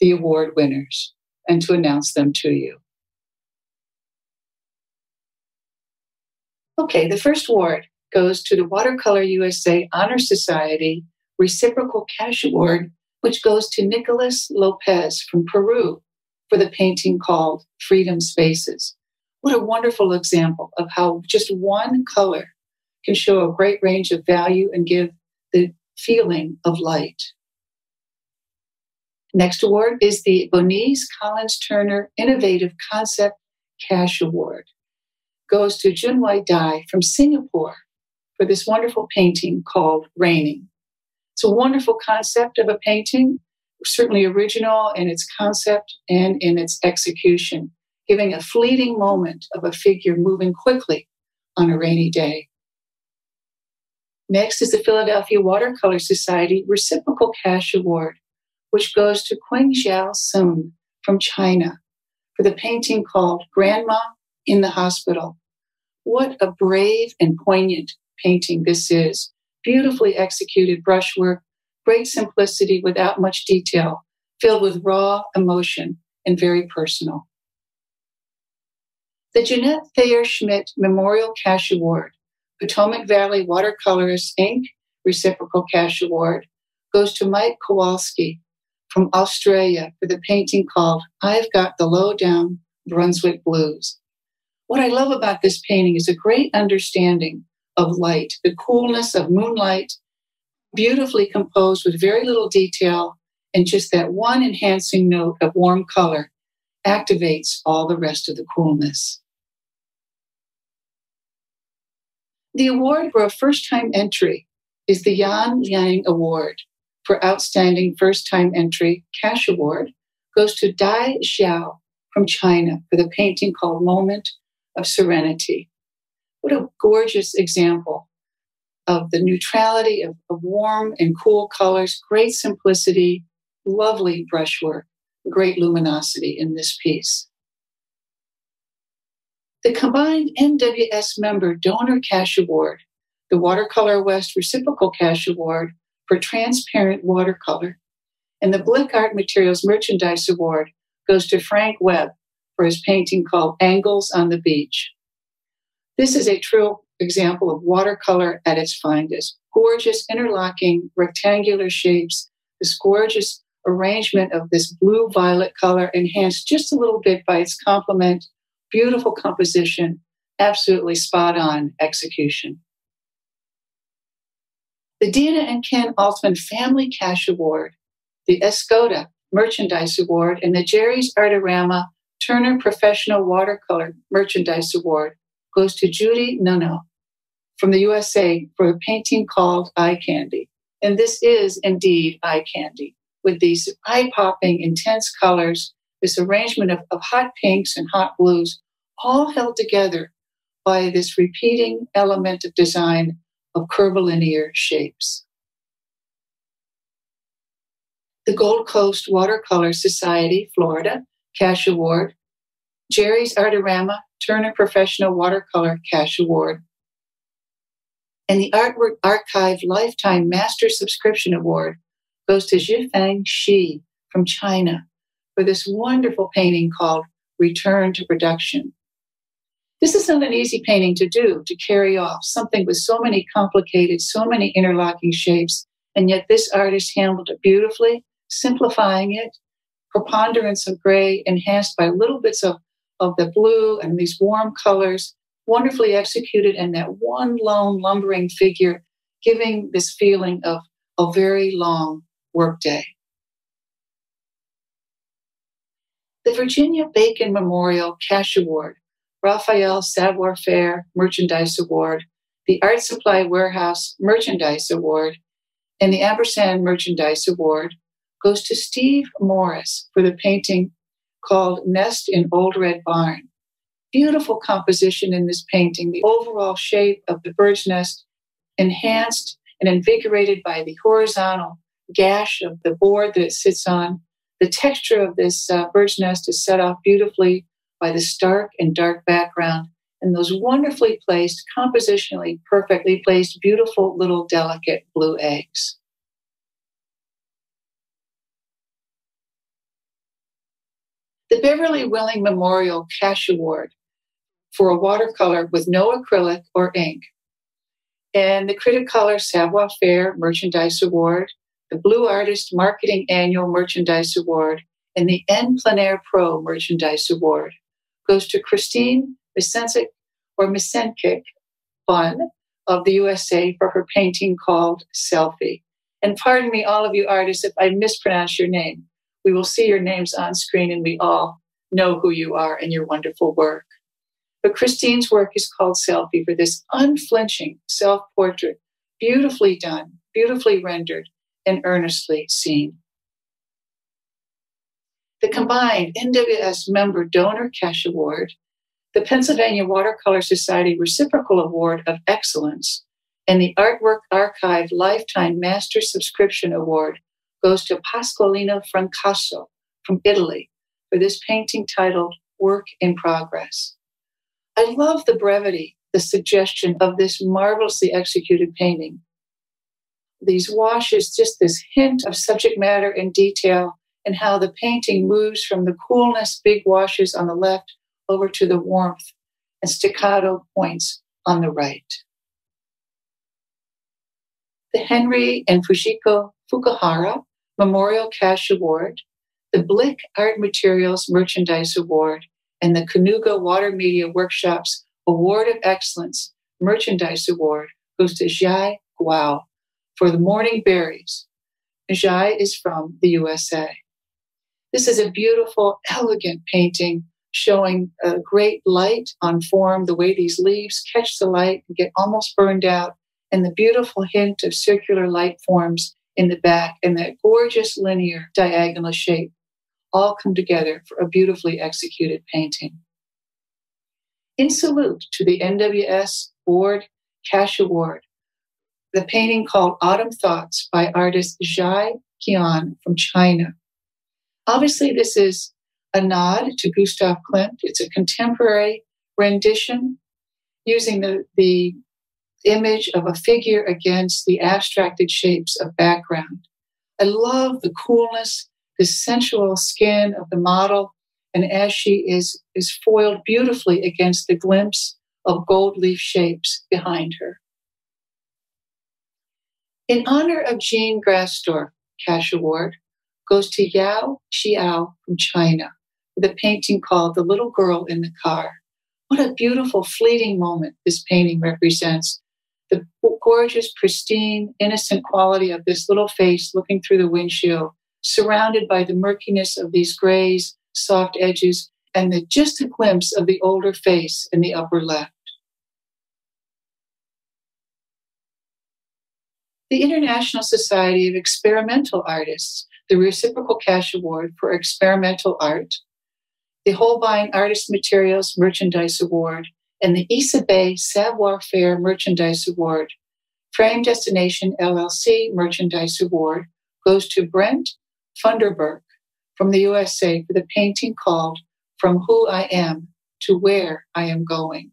the award winners and to announce them to you. Okay, the first award goes to the Watercolor USA Honor Society Reciprocal Cash Award, which goes to Nicolas Lopez from Peru for the painting called Freedom Spaces. What a wonderful example of how just one color can show a great range of value and give the feeling of light. Next award is the Bonice Collins Turner Innovative Concept Cash Award goes to Junwei Dai from Singapore for this wonderful painting called Raining. It's a wonderful concept of a painting, certainly original in its concept and in its execution, giving a fleeting moment of a figure moving quickly on a rainy day. Next is the Philadelphia Watercolor Society Reciprocal Cash Award, which goes to Qingxiao Sun from China for the painting called Grandma in the Hospital. What a brave and poignant painting this is. Beautifully executed brushwork, great simplicity without much detail, filled with raw emotion and very personal. The Jeanette Thayer Schmidt Memorial Cash Award, Potomac Valley Watercolorist Inc. Reciprocal Cash Award, goes to Mike Kowalski from Australia for the painting called I've Got the Low Down Brunswick Blues. What I love about this painting is a great understanding of light, the coolness of moonlight, beautifully composed with very little detail and just that one enhancing note of warm color activates all the rest of the coolness. The award for a first time entry is the Yan Liang Award for Outstanding First Time Entry Cash Award goes to Dai Xiao from China for the painting called Moment of Serenity. What a gorgeous example of the neutrality of, of warm and cool colors, great simplicity, lovely brushwork, great luminosity in this piece. The combined NWS member donor cash award, the Watercolor West reciprocal cash award for transparent watercolor, and the Blick Art Materials Merchandise Award goes to Frank Webb for his painting called Angles on the Beach. This is a true example of watercolor at its finest. Gorgeous interlocking rectangular shapes, this gorgeous arrangement of this blue violet color enhanced just a little bit by its complement. Beautiful composition, absolutely spot on execution. The Dina and Ken Altman Family Cash Award, the Escoda Merchandise Award, and the Jerry's Artorama Turner Professional Watercolor Merchandise Award goes to Judy Nuno from the USA for a painting called Eye Candy. And this is indeed eye candy with these eye popping, intense colors, this arrangement of, of hot pinks and hot blues, all held together by this repeating element of design of curvilinear shapes. The Gold Coast Watercolor Society, Florida, Cash Award, Jerry's Artorama Turner Professional Watercolor Cash Award, and the Artwork Archive Lifetime Master Subscription Award goes to Zhifeng Shi from China for this wonderful painting called Return to Production. This is not an easy painting to do, to carry off something with so many complicated, so many interlocking shapes. And yet this artist handled it beautifully, simplifying it, preponderance of gray enhanced by little bits of, of the blue and these warm colors, wonderfully executed, and that one lone lumbering figure giving this feeling of a very long workday. The Virginia Bacon Memorial Cash Award, Raphael Savoir Faire Merchandise Award, the Art Supply Warehouse Merchandise Award, and the Ampersand Merchandise Award goes to Steve Morris for the painting called Nest in Old Red Barn. Beautiful composition in this painting. The overall shape of the bird's nest enhanced and invigorated by the horizontal gash of the board that it sits on. The texture of this uh, bird's nest is set off beautifully by the stark and dark background and those wonderfully placed, compositionally perfectly placed, beautiful little delicate blue eggs. The Beverly Willing Memorial Cash Award for a watercolor with no acrylic or ink. And the Cretacolor Savoir Faire Merchandise Award the Blue Artist Marketing Annual Merchandise Award, and the En Plein Air Pro Merchandise Award goes to Christine Misencic or Misenkik Bun of the USA for her painting called Selfie. And pardon me, all of you artists, if I mispronounce your name. We will see your names on screen and we all know who you are and your wonderful work. But Christine's work is called Selfie for this unflinching self portrait, beautifully done, beautifully rendered, and earnestly seen. The combined NWS member donor cash award, the Pennsylvania Watercolor Society Reciprocal Award of Excellence, and the Artwork Archive Lifetime Master Subscription Award goes to Pasqualino Francasso from Italy for this painting titled Work in Progress. I love the brevity, the suggestion of this marvelously executed painting these washes, just this hint of subject matter and detail, and how the painting moves from the coolness, big washes on the left, over to the warmth and staccato points on the right. The Henry and Fujiko Fukuhara Memorial Cash Award, the Blick Art Materials Merchandise Award, and the Kanuga Water Media Workshops Award of Excellence Merchandise Award goes to Jai Guo for the morning berries. Jai is from the USA. This is a beautiful, elegant painting showing a great light on form, the way these leaves catch the light and get almost burned out, and the beautiful hint of circular light forms in the back and that gorgeous linear diagonal shape all come together for a beautifully executed painting. In salute to the NWS Board Cash Award, the painting called Autumn Thoughts by artist Zhai Qian from China. Obviously, this is a nod to Gustav Klimt. It's a contemporary rendition using the, the image of a figure against the abstracted shapes of background. I love the coolness, the sensual skin of the model, and as she is, is foiled beautifully against the glimpse of gold leaf shapes behind her. In honor of Jean Grastorf Cash Award goes to Yao Xiao from China with a painting called The Little Girl in the Car. What a beautiful, fleeting moment this painting represents. The gorgeous, pristine, innocent quality of this little face looking through the windshield, surrounded by the murkiness of these grays, soft edges, and the, just a glimpse of the older face in the upper left. The International Society of Experimental Artists, the Reciprocal Cash Award for Experimental Art, the Holbein Artist Materials Merchandise Award, and the Issa Isabey Savoir Faire Merchandise Award. Frame Destination LLC Merchandise Award goes to Brent Funderburk from the USA for the painting called From Who I Am to Where I Am Going.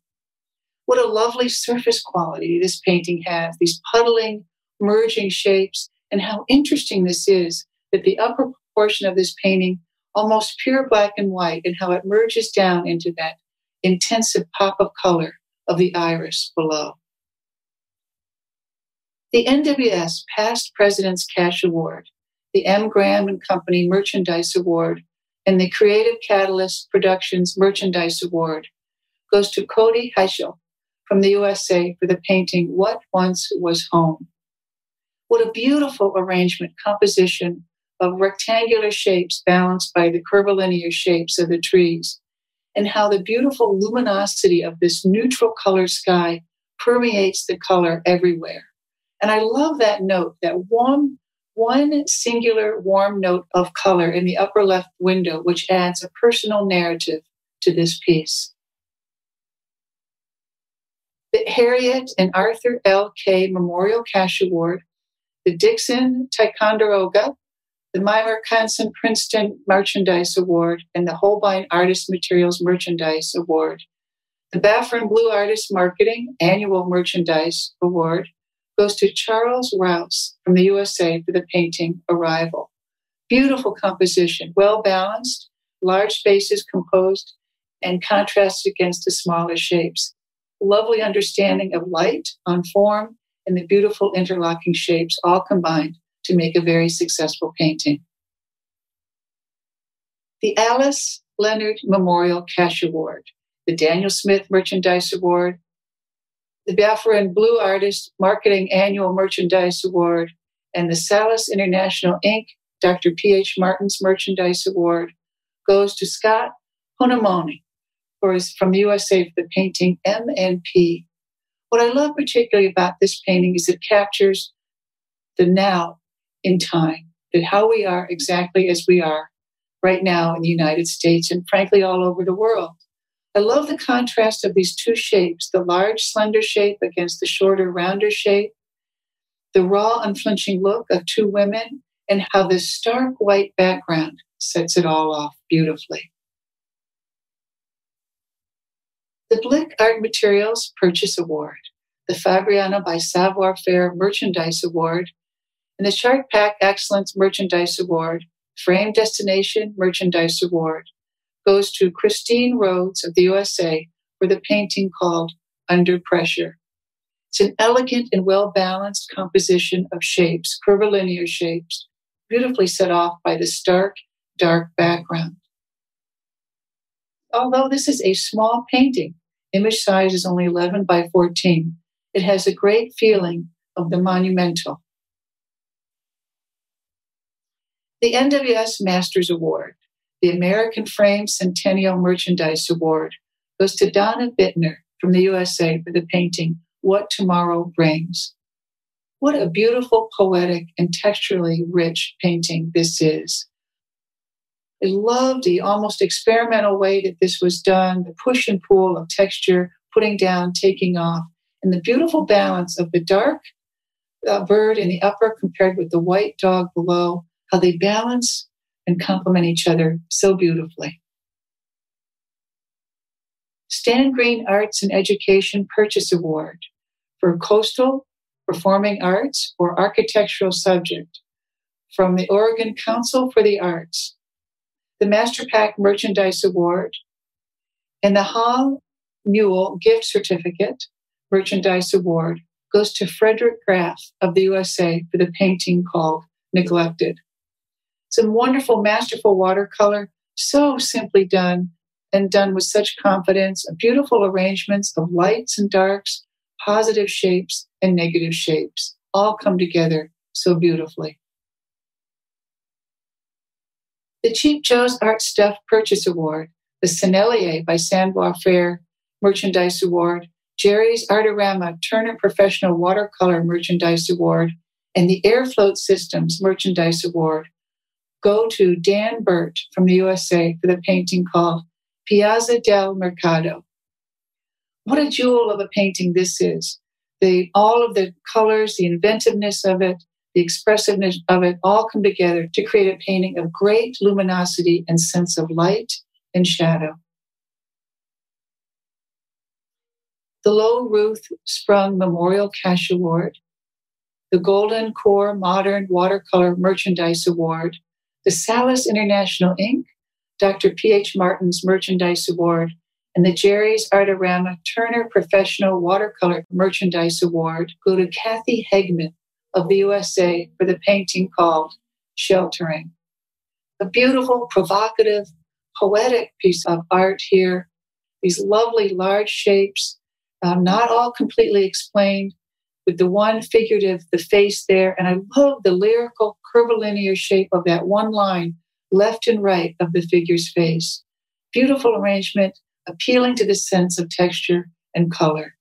What a lovely surface quality this painting has, these puddling, merging shapes, and how interesting this is that the upper portion of this painting almost pure black and white, and how it merges down into that intensive pop of color of the iris below. The NWS Past President's Cash Award, the M. Graham and Company Merchandise Award, and the Creative Catalyst Productions Merchandise Award goes to Cody Heschel from the USA for the painting What Once Was Home. What a beautiful arrangement, composition, of rectangular shapes balanced by the curvilinear shapes of the trees, and how the beautiful luminosity of this neutral color sky permeates the color everywhere. And I love that note, that warm, one singular warm note of color in the upper left window, which adds a personal narrative to this piece. The Harriet and Arthur L. K. Memorial Cash Award, the Dixon Ticonderoga the Meimer Kansen Princeton Merchandise Award, and the Holbein Artist Materials Merchandise Award. The Baffin Blue Artist Marketing Annual Merchandise Award goes to Charles Rouse from the USA for the painting Arrival. Beautiful composition, well balanced, large spaces composed and contrasted against the smaller shapes. Lovely understanding of light on form and the beautiful interlocking shapes all combined to make a very successful painting. The Alice Leonard Memorial Cash Award, the Daniel Smith Merchandise Award, the Bafforin Blue Artist Marketing Annual Merchandise Award, and the Salis International Inc. Dr. P.H. Martin's Merchandise Award goes to Scott Honamoni for his, from the USA for the painting MNP. What I love particularly about this painting is it captures the now in time, that how we are exactly as we are right now in the United States and frankly all over the world. I love the contrast of these two shapes the large, slender shape against the shorter, rounder shape, the raw, unflinching look of two women, and how this stark white background sets it all off beautifully. The Blick Art Materials Purchase Award, the Fabriano by Savoir Faire Merchandise Award, and the Shark Pack Excellence Merchandise Award, Frame Destination Merchandise Award, goes to Christine Rhodes of the USA for the painting called Under Pressure. It's an elegant and well balanced composition of shapes, curvilinear shapes, beautifully set off by the stark, dark background. Although this is a small painting, image size is only 11 by 14, it has a great feeling of the monumental The NWS Masters Award, the American Frame Centennial Merchandise Award, goes to Donna Bittner from the USA for the painting What Tomorrow Brings. What a beautiful, poetic, and texturally rich painting this is. I love the almost experimental way that this was done, the push and pull of texture, putting down, taking off, and the beautiful balance of the dark uh, bird in the upper compared with the white dog below, how they balance and complement each other so beautifully. Stan Green Arts and Education Purchase Award for coastal, performing arts, or architectural subject from the Oregon Council for the Arts, the Master Pack Merchandise Award, and the Hall Mule Gift Certificate Merchandise Award goes to Frederick Graff of the USA for the painting called Neglected. Some wonderful, masterful watercolor, so simply done and done with such confidence, beautiful arrangements of lights and darks, positive shapes and negative shapes, all come together so beautifully. The Cheap Joe's Art Stuff Purchase Award, the Sennelier by Savoir Faire Merchandise Award, Jerry's Artorama Turner Professional Watercolor Merchandise Award, and the Airfloat Systems Merchandise Award go to Dan Burt from the USA for the painting called Piazza del Mercado. What a jewel of a painting this is. The, all of the colors, the inventiveness of it, the expressiveness of it all come together to create a painting of great luminosity and sense of light and shadow. The Low Ruth Sprung Memorial Cash Award, the Golden QoR Modern Watercolor Merchandise Award, the Salis International Inc., Dr. P.H. Martin's Merchandise Award, and the Jerry's Artorama Turner Professional Watercolor Merchandise Award go to Kathy Hegman of the USA for the painting called Sheltering. A beautiful, provocative, poetic piece of art here. These lovely large shapes, um, not all completely explained, with the one figurative, the face there. And I love the lyrical, curvilinear shape of that one line, left and right of the figure's face. Beautiful arrangement, appealing to the sense of texture and color.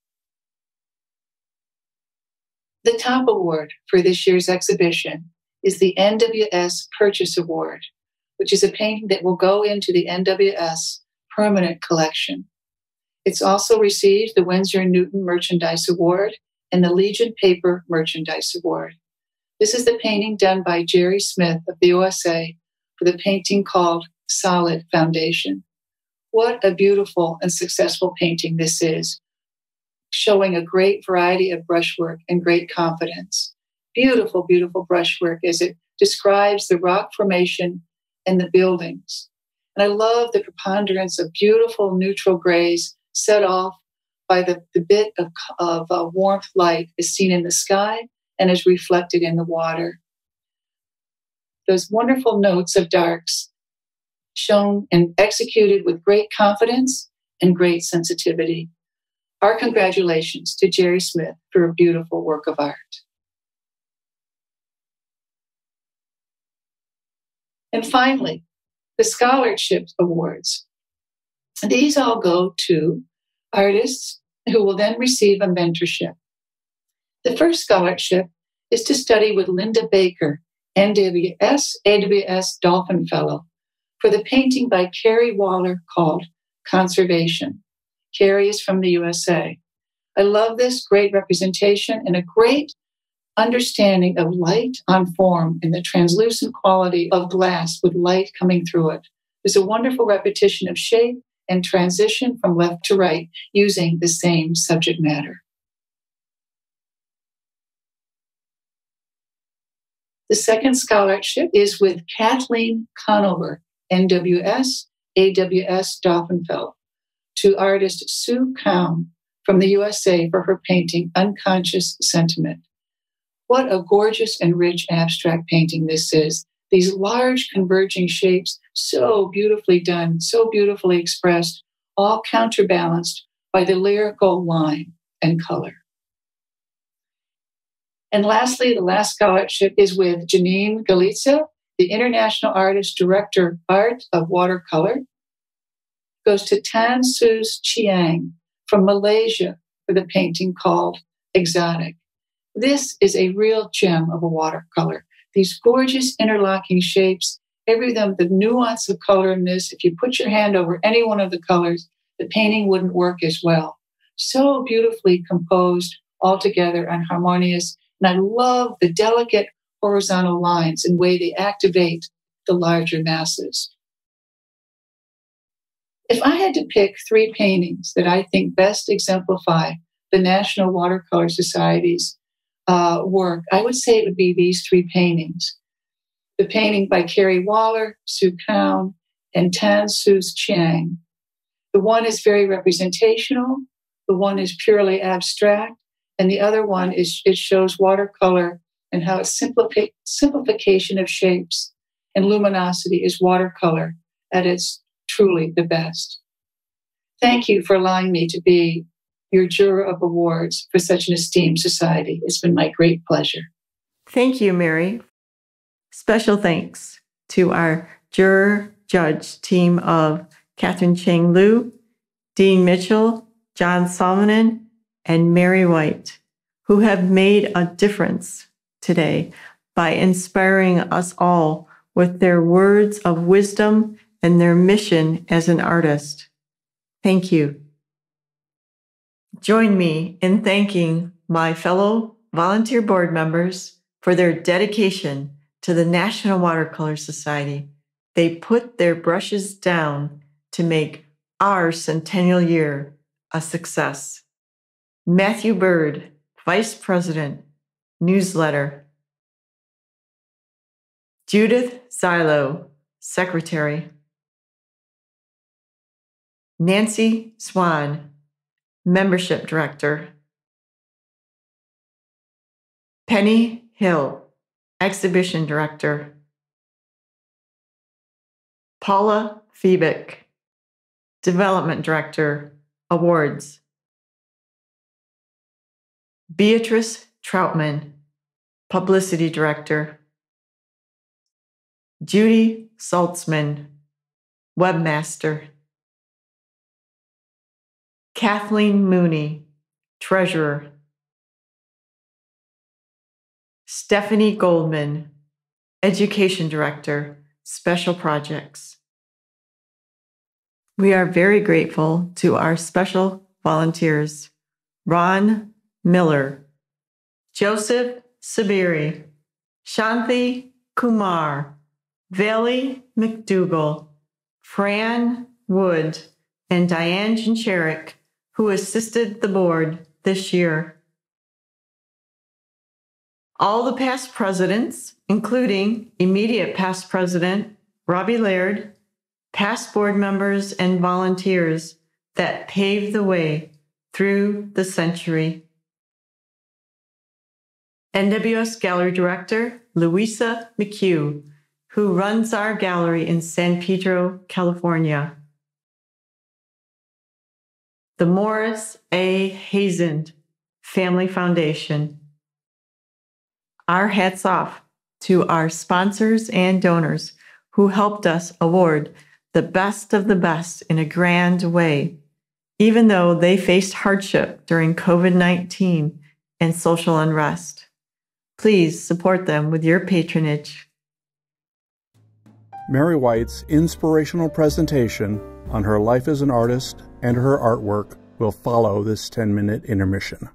The top award for this year's exhibition is the NWS Purchase Award, which is a painting that will go into the NWS permanent collection. It's also received the Winsor Newton Merchandise Award and the Legion Paper Merchandise Award. This is the painting done by Jerry Smith of the USA for the painting called Solid Foundation. What a beautiful and successful painting this is, showing a great variety of brushwork and great confidence. Beautiful, beautiful brushwork as it describes the rock formation and the buildings. And I love the preponderance of beautiful neutral grays set off by the, the bit of, of uh, warmth light is seen in the sky and is reflected in the water. Those wonderful notes of darks shown and executed with great confidence and great sensitivity. Our congratulations to Jerry Smith for a beautiful work of art. And finally, the Scholarship Awards. These all go to artists who will then receive a mentorship. The first scholarship is to study with Linda Baker, NWS AWS Dolphin Fellow, for the painting by Carrie Waller called Conservation. Carrie is from the USA. I love this great representation and a great understanding of light on form and the translucent quality of glass with light coming through it. There's a wonderful repetition of shape and transition from left to right using the same subject matter. The second scholarship is with Kathleen Conover, NWS, AWS Dolphin Fellow, to artist Sue Kaum from the USA for her painting Unconscious Sentiment. What a gorgeous and rich abstract painting this is these large converging shapes, so beautifully done, so beautifully expressed, all counterbalanced by the lyrical line and color. And lastly, the last scholarship is with Janine Galitza, the International Artist Director Art of Watercolor goes to Tan Sus Chiang from Malaysia for the painting called Exotic. This is a real gem of a watercolor. These gorgeous interlocking shapes, every them, the nuance of color in this, if you put your hand over any one of the colors, the painting wouldn't work as well. So beautifully composed all together and harmonious. And I love the delicate horizontal lines and way they activate the larger masses. If I had to pick three paintings that I think best exemplify the National Watercolor Society's uh, work, I would say it would be these three paintings. The painting by Carrie Waller, Sue Cowan, and Tan Sus Chiang. The one is very representational, the one is purely abstract, and the other one is it shows watercolor and how its simplifi- simplification of shapes and luminosity is watercolor at its truly the best. Thank you for allowing me to be your juror of awards for such an esteemed society. It's been my great pleasure. Thank you, Mary. Special thanks to our juror judge team of Katherine Chang Liu, Dean Mitchell, John Salminen, and Mary Whyte, who have made a difference today by inspiring us all with their words of wisdom and their mission as an artist. Thank you. Join me in thanking my fellow volunteer board members for their dedication to the National Watercolor Society. They put their brushes down to make our centennial year a success. Matthew Bird, Vice President, Newsletter. Judith Zilo, Secretary. Nancy Swan, Membership Director. Penny Hill, Exhibition Director. Paula Fiebig, Development Director, Awards. Beatrice Troutman, Publicity Director. Judy Saltzman, Webmaster. Kathleen Mooney, Treasurer. Stephanie Goldman, Education Director, Special Projects. We are very grateful to our special volunteers, Ron Miller, Joseph Sabiri, Shanthi Kumar, Vali McDougall, Fran Wood, and Diane Jincherik who assisted the board this year. All the past presidents, including immediate past president Robbie Laird, past board members and volunteers that paved the way through the century. NWS Gallery Director Louisa McHugh, who runs our gallery in San Pedro, California the Morris A. Hazen Family Foundation. Our hats off to our sponsors and donors who helped us award the best of the best in a grand way, even though they faced hardship during COVID 19 and social unrest. Please support them with your patronage. Mary Whyte's inspirational presentation on her life as an artist and her artwork will follow this 10 minute intermission.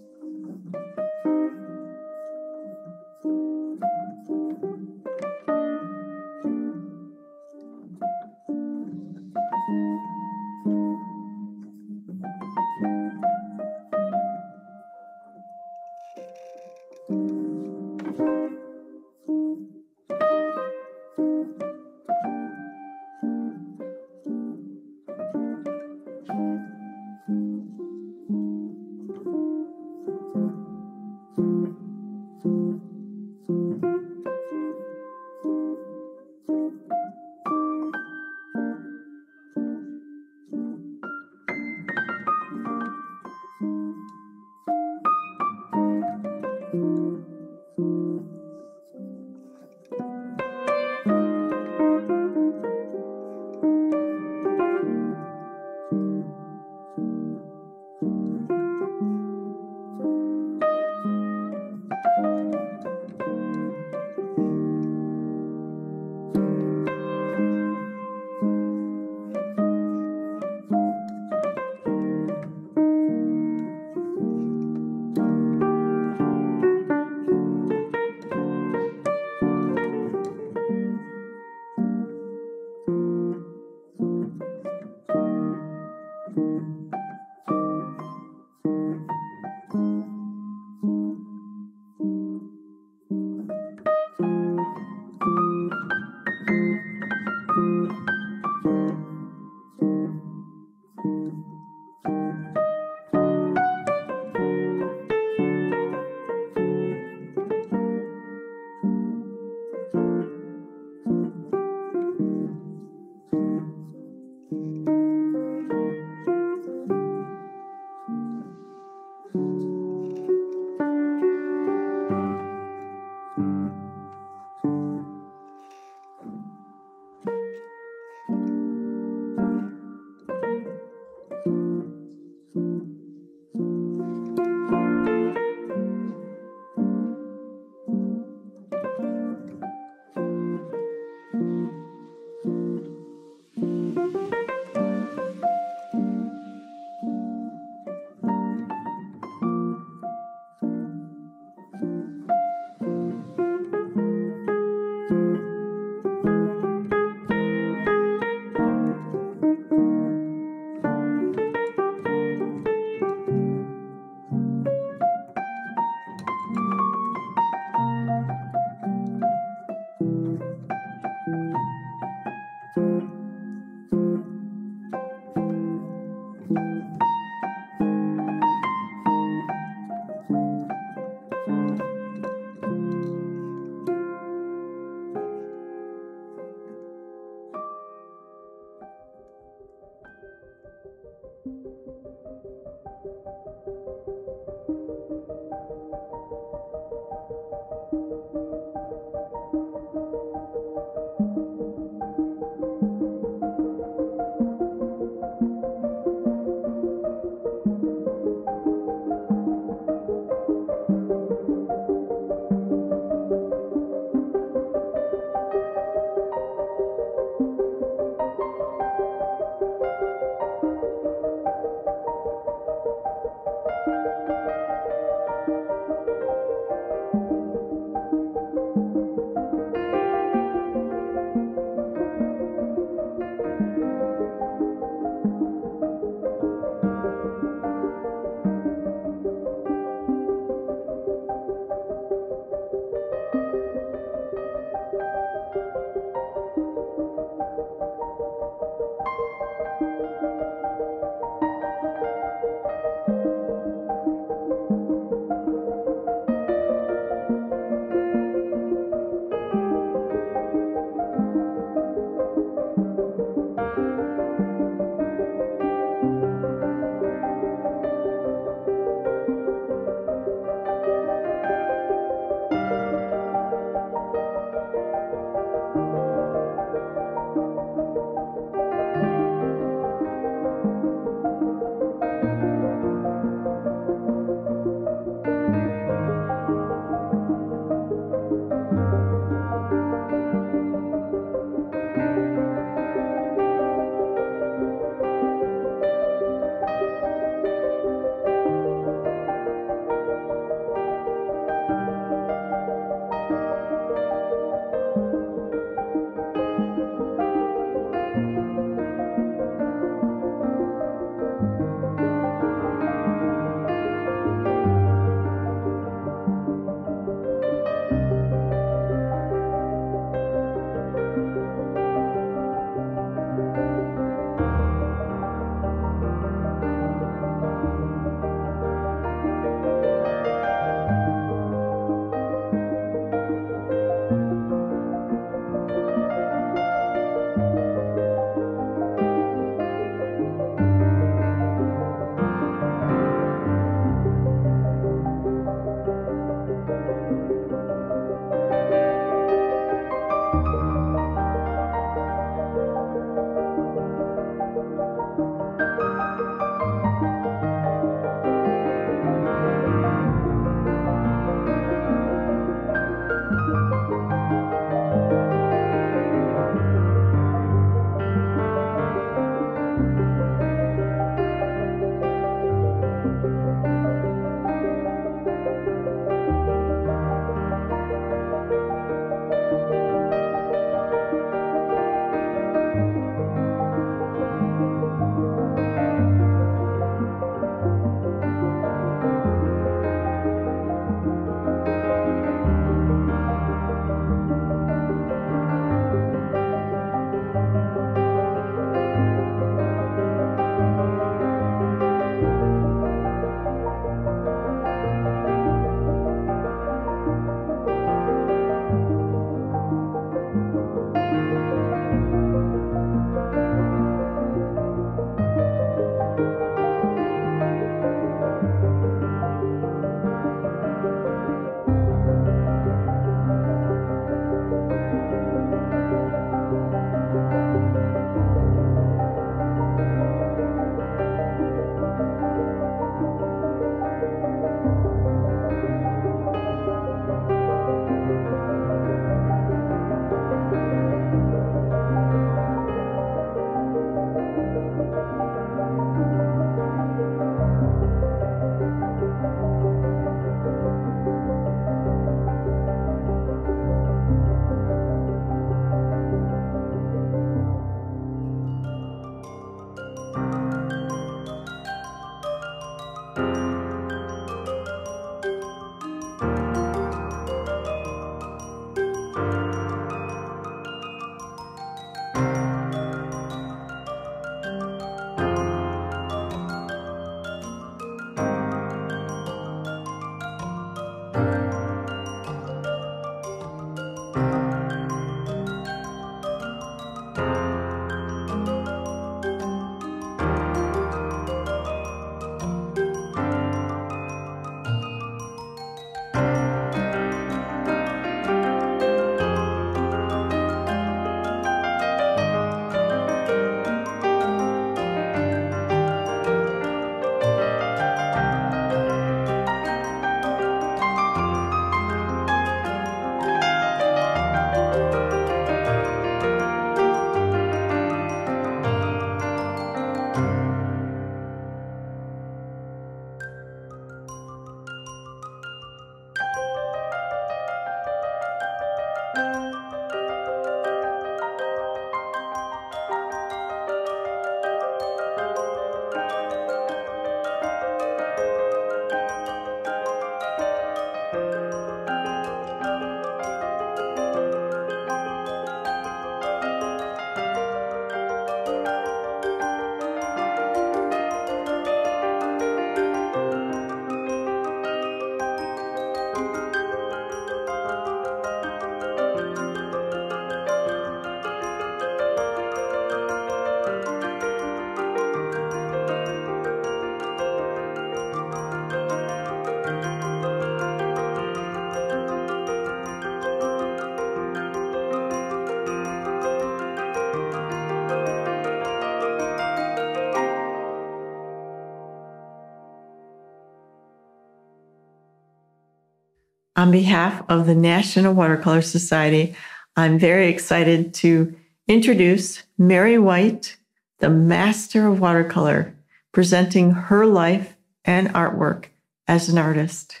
On behalf of the National Watercolor Society, I'm very excited to introduce Mary Whyte, the master of watercolor, presenting her life and artwork as an artist.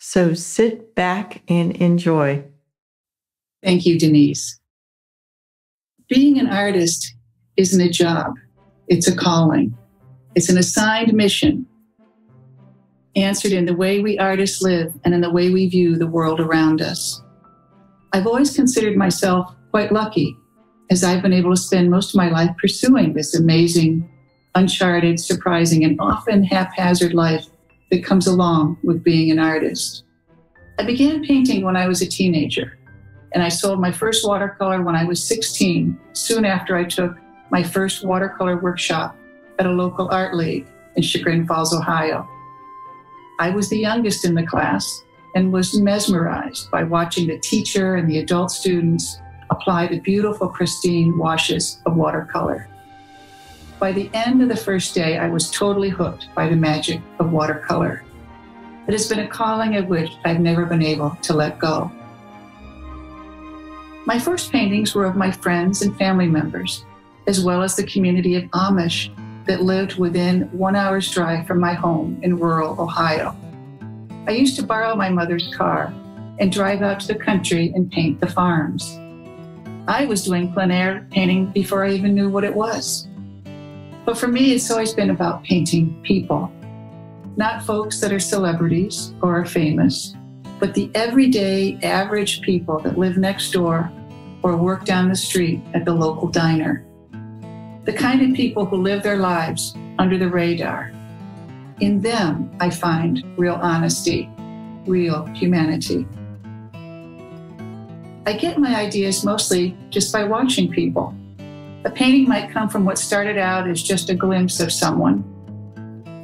So sit back and enjoy. Thank you, Denise. Being an artist isn't a job, it's a calling. It's an assigned mission answered in the way we artists live and in the way we view the world around us. I've always considered myself quite lucky as I've been able to spend most of my life pursuing this amazing, uncharted, surprising, and often haphazard life that comes along with being an artist. I began painting when I was a teenager, and I sold my first watercolor when I was 16, soon after I took my first watercolor workshop at a local art league in Chagrin Falls, Ohio. I was the youngest in the class and was mesmerized by watching the teacher and the adult students apply the beautiful, pristine washes of watercolor. By the end of the first day, I was totally hooked by the magic of watercolor. It has been a calling of which I've never been able to let go. My first paintings were of my friends and family members, as well as the community of Amish that lived within one hour's drive from my home in rural Ohio. I used to borrow my mother's car and drive out to the country and paint the farms. I was doing plein air painting before I even knew what it was. But for me, it's always been about painting people, not folks that are celebrities or are famous, but the everyday, average people that live next door or work down the street at the local diner the kind of people who live their lives under the radar. In them, I find real honesty, real humanity. I get my ideas mostly just by watching people. A painting might come from what started out as just a glimpse of someone.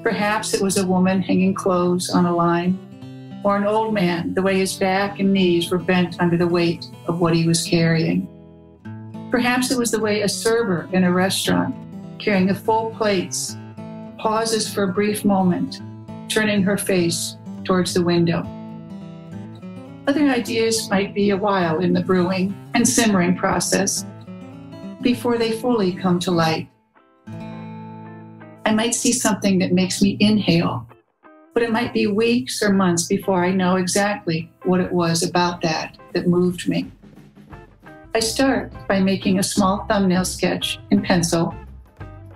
Perhaps it was a woman hanging clothes on a line, or an old man, the way his back and knees were bent under the weight of what he was carrying. Perhaps it was the way a server in a restaurant, carrying a full plates, pauses for a brief moment, turning her face towards the window. Other ideas might be a while in the brewing and simmering process before they fully come to light. I might see something that makes me inhale, but it might be weeks or months before I know exactly what it was about that that moved me. I start by making a small thumbnail sketch in pencil,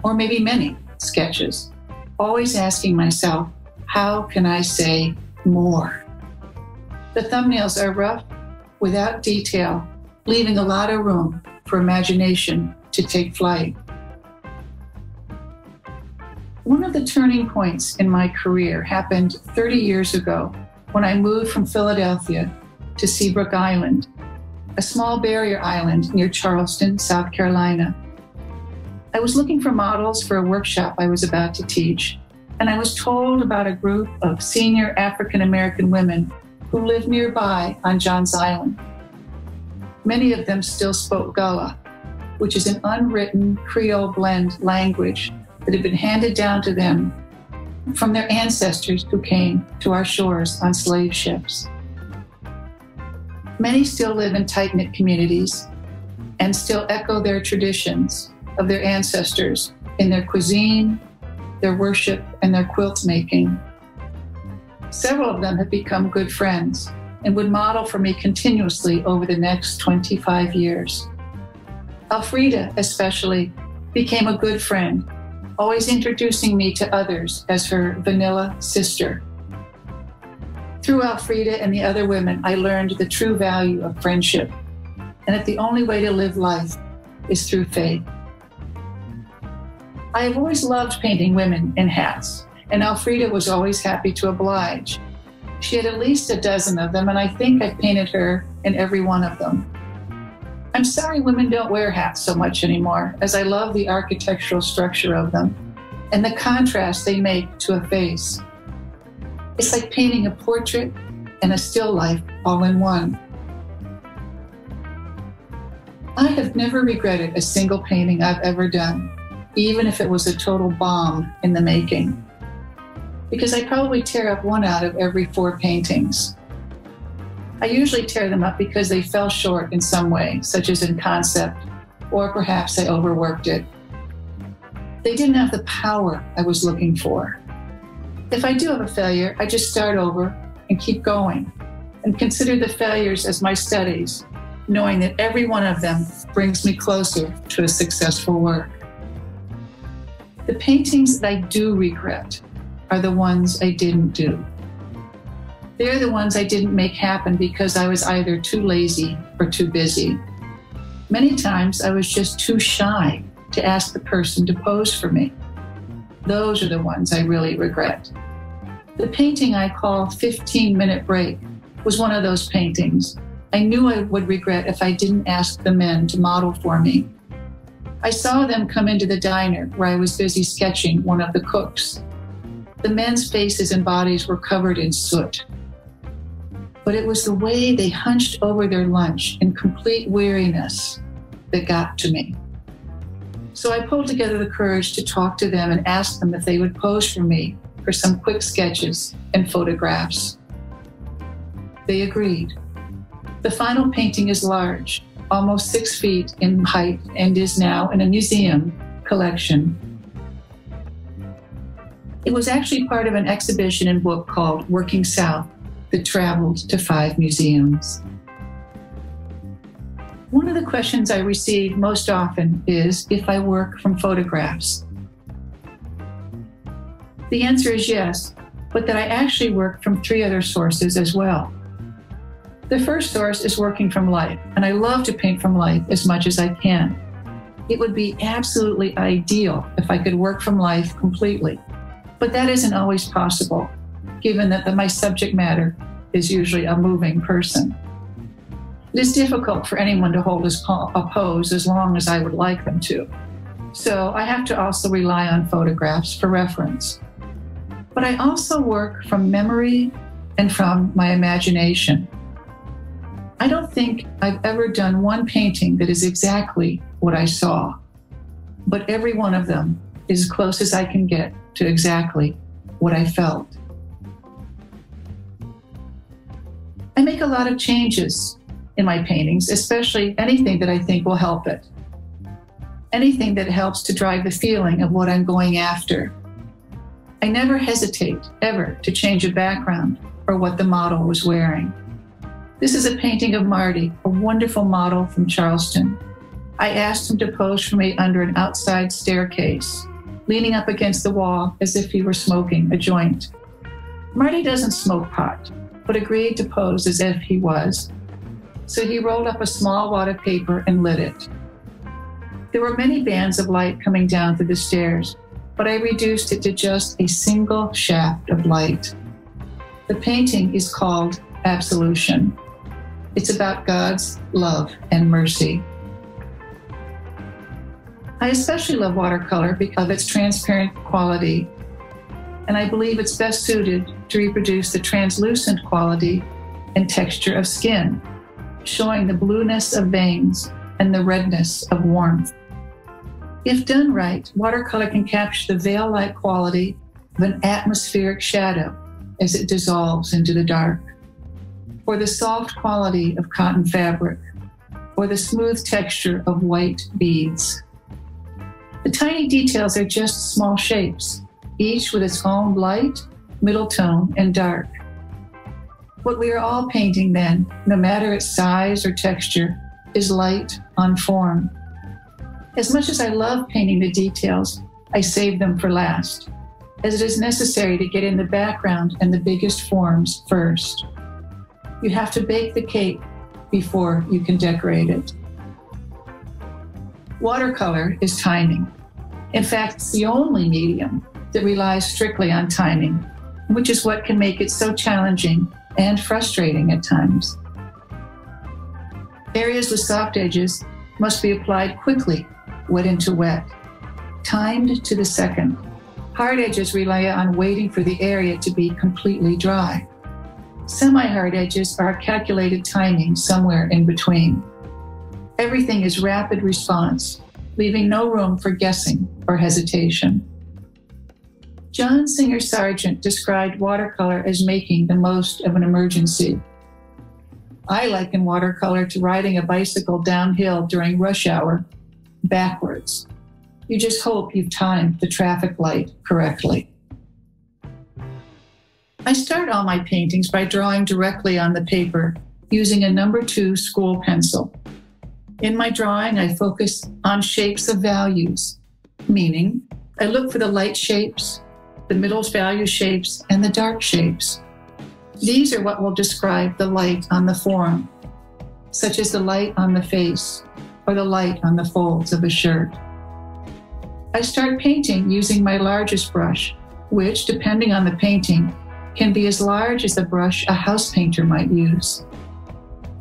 or maybe many sketches, always asking myself, how can I say more? The thumbnails are rough, without detail, leaving a lot of room for imagination to take flight. One of the turning points in my career happened 30 years ago when I moved from Philadelphia to Seabrook Island a small barrier island near Charleston, South Carolina. I was looking for models for a workshop I was about to teach, and I was told about a group of senior African American women who lived nearby on Johns Island. Many of them still spoke Gullah, which is an unwritten Creole blend language that had been handed down to them from their ancestors who came to our shores on slave ships. Many still live in tight knit communities and still echo their traditions of their ancestors in their cuisine, their worship, and their quilt making. Several of them have become good friends and would model for me continuously over the next 25 years. Elfrida, especially, became a good friend, always introducing me to others as her vanilla sister. Through Elfrida and the other women, I learned the true value of friendship and that the only way to live life is through faith. I have always loved painting women in hats, and Elfrida was always happy to oblige. She had at least a dozen of them, and I think I painted her in every one of them. I'm sorry women don't wear hats so much anymore, as I love the architectural structure of them and the contrast they make to a face. It's like painting a portrait and a still life all in one. I have never regretted a single painting I've ever done, even if it was a total bomb in the making, because I probably tear up one out of every four paintings. I usually tear them up because they fell short in some way, such as in concept, or perhaps I overworked it. They didn't have the power I was looking for. If I do have a failure, I just start over and keep going and consider the failures as my studies, knowing that every one of them brings me closer to a successful work. The paintings that I do regret are the ones I didn't do. They're the ones I didn't make happen because I was either too lazy or too busy. Many times I was just too shy to ask the person to pose for me. Those are the ones I really regret. The painting I call 15 Minute Break was one of those paintings. I knew I would regret if I didn't ask the men to model for me. I saw them come into the diner where I was busy sketching one of the cooks. The men's faces and bodies were covered in soot but it was the way they hunched over their lunch in complete weariness that got to me. So I pulled together the courage to talk to them and ask them if they would pose for me for some quick sketches and photographs. They agreed. The final painting is large, almost six feet in height, and is now in a museum collection. It was actually part of an exhibition and book called Working South that traveled to five museums. One of the questions I receive most often is if I work from photographs. The answer is yes, but that I actually work from three other sources as well. The first source is working from life, and I love to paint from life as much as I can. It would be absolutely ideal if I could work from life completely, but that isn't always possible given that the, my subject matter is usually a moving person. It is difficult for anyone to hold a pose as long as I would like them to. So I have to also rely on photographs for reference. But I also work from memory and from my imagination. I don't think I've ever done one painting that is exactly what I saw, but every one of them is as close as I can get to exactly what I felt. I make a lot of changes in my paintings, especially anything that I think will help it. Anything that helps to drive the feeling of what I'm going after. I never hesitate, ever, to change a background or what the model was wearing. This is a painting of Marty, a wonderful model from Charleston. I asked him to pose for me under an outside staircase, leaning up against the wall as if he were smoking a joint. Marty doesn't smoke pot, but agreed to pose as if he was. So he rolled up a small wad of paper and lit it. There were many bands of light coming down through the stairs, but I reduced it to just a single shaft of light. The painting is called Absolution. It's about God's love and mercy. I especially love watercolor because of its transparent quality and I believe it's best suited to reproduce the translucent quality and texture of skin, showing the blueness of veins and the redness of warmth. If done right, watercolor can capture the veil like quality of an atmospheric shadow as it dissolves into the dark, or the soft quality of cotton fabric, or the smooth texture of white beads. The tiny details are just small shapes each with its own light, middle tone, and dark. What we are all painting then, no matter its size or texture, is light on form. As much as I love painting the details, I save them for last, as it is necessary to get in the background and the biggest forms first. You have to bake the cake before you can decorate it. Watercolor is timing. In fact, it's the only medium that relies strictly on timing, which is what can make it so challenging and frustrating at times. Areas with soft edges must be applied quickly, wet into wet, timed to the second. Hard edges rely on waiting for the area to be completely dry. Semi hard edges are calculated timing somewhere in between. Everything is rapid response, leaving no room for guessing or hesitation. John Singer Sargent described watercolor as making the most of an emergency. I liken watercolor to riding a bicycle downhill during rush hour backwards. You just hope you've timed the traffic light correctly. I start all my paintings by drawing directly on the paper using a number two school pencil. In my drawing, I focus on shapes of values, meaning I look for the light shapes, the middle value shapes, and the dark shapes. These are what will describe the light on the form, such as the light on the face or the light on the folds of a shirt. I start painting using my largest brush, which, depending on the painting, can be as large as the brush a house painter might use.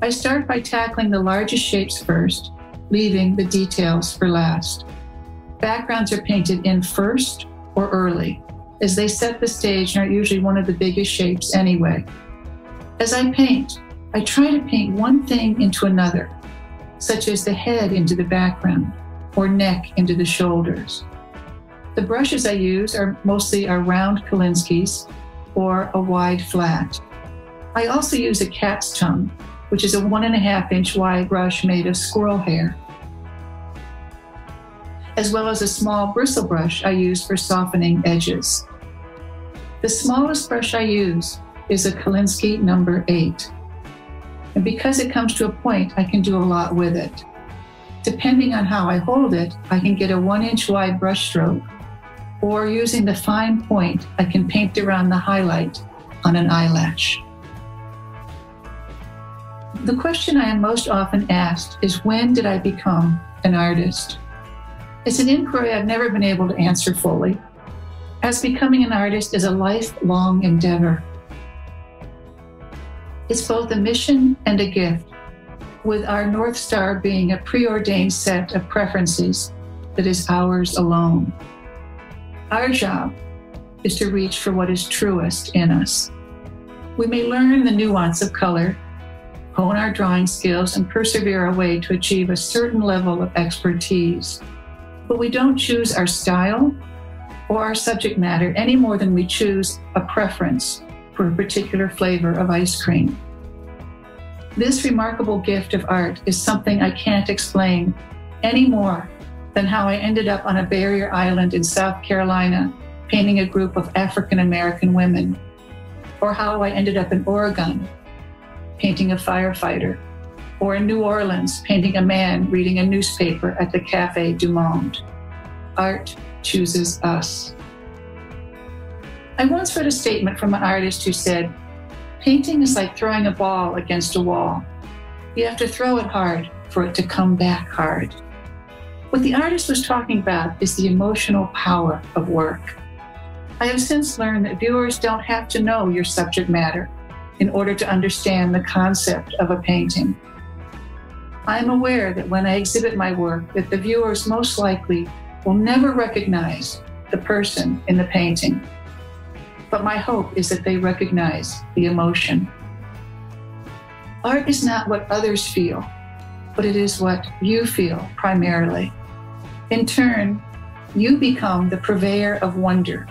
I start by tackling the largest shapes first, leaving the details for last. Backgrounds are painted in first or early, as they set the stage and are usually one of the biggest shapes anyway. As I paint, I try to paint one thing into another, such as the head into the background or neck into the shoulders. The brushes I use are mostly are round Kolinsky's or a wide flat. I also use a cat's tongue, which is a one and a half inch wide brush made of squirrel hair, as well as a small bristle brush I use for softening edges. The smallest brush I use is a Kolinsky number eight. And because it comes to a point, I can do a lot with it. Depending on how I hold it, I can get a one inch wide brush stroke or using the fine point, I can paint around the highlight on an eyelash. The question I am most often asked is when did I become an artist? It's an inquiry I've never been able to answer fully, as becoming an artist is a lifelong endeavor. It's both a mission and a gift, with our North Star being a preordained set of preferences that is ours alone. Our job is to reach for what is truest in us. We may learn the nuance of color, hone our drawing skills, and persevere our way to achieve a certain level of expertise. But we don't choose our style or our subject matter any more than we choose a preference for a particular flavor of ice cream. This remarkable gift of art is something I can't explain any more than how I ended up on a barrier island in South Carolina painting a group of African American women, or how I ended up in Oregon painting a firefighter, or in New Orleans painting a man reading a newspaper at the Cafe du Monde. Art chooses us. I once read a statement from an artist who said, Painting is like throwing a ball against a wall. You have to throw it hard for it to come back hard. What the artist was talking about is the emotional power of work. I have since learned that viewers don't have to know your subject matter in order to understand the concept of a painting. I am aware that when I exhibit my work that the viewers most likely will never recognize the person in the painting. But my hope is that they recognize the emotion. Art is not what others feel, but it is what you feel primarily. In turn, you become the purveyor of wonder,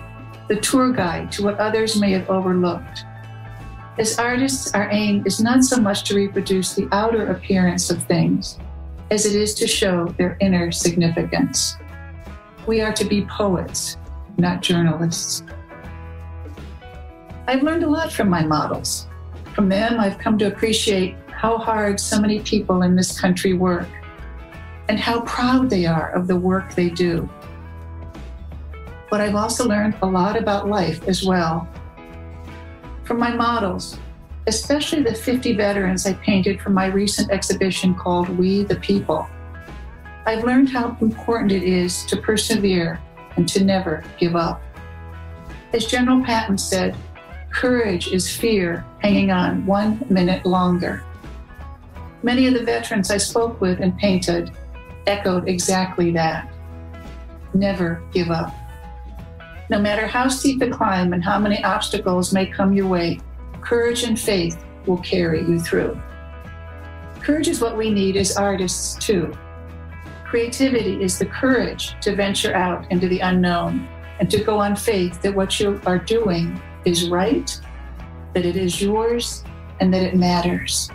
the tour guide to what others may have overlooked. As artists, our aim is not so much to reproduce the outer appearance of things as it is to show their inner significance. We are to be poets, not journalists. I've learned a lot from my models. From them, I've come to appreciate how hard so many people in this country work and how proud they are of the work they do. But I've also learned a lot about life as well. From my models, especially the 50 veterans I painted for my recent exhibition called We the People, I've learned how important it is to persevere and to never give up. As General Patton said, courage is fear hanging on one minute longer. Many of the veterans I spoke with and painted echoed exactly that. Never give up. No matter how steep the climb and how many obstacles may come your way, courage and faith will carry you through. Courage is what we need as artists, too. Creativity is the courage to venture out into the unknown and to go on faith that what you are doing is right, that it is yours, and that it matters.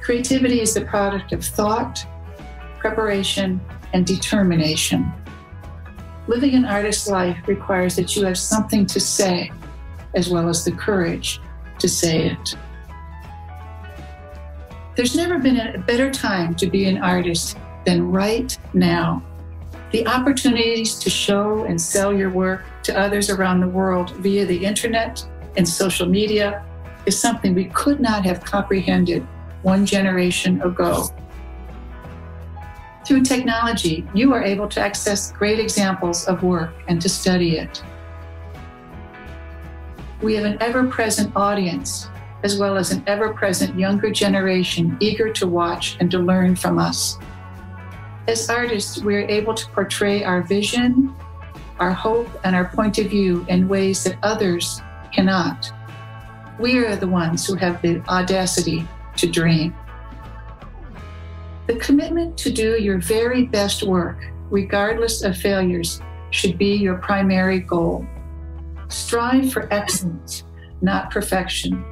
Creativity is the product of thought, preparation, and determination. Living an artist's life requires that you have something to say, as well as the courage to say it. There's never been a better time to be an artist than right now. The opportunities to show and sell your work to others around the world via the internet and social media is something we could not have comprehended one generation ago. Through technology, you are able to access great examples of work and to study it. We have an ever present audience, as well as an ever present younger generation eager to watch and to learn from us. As artists, we are able to portray our vision, our hope, and our point of view in ways that others cannot. We are the ones who have the audacity to dream. The commitment to do your very best work, regardless of failures, should be your primary goal. Strive for excellence, not perfection.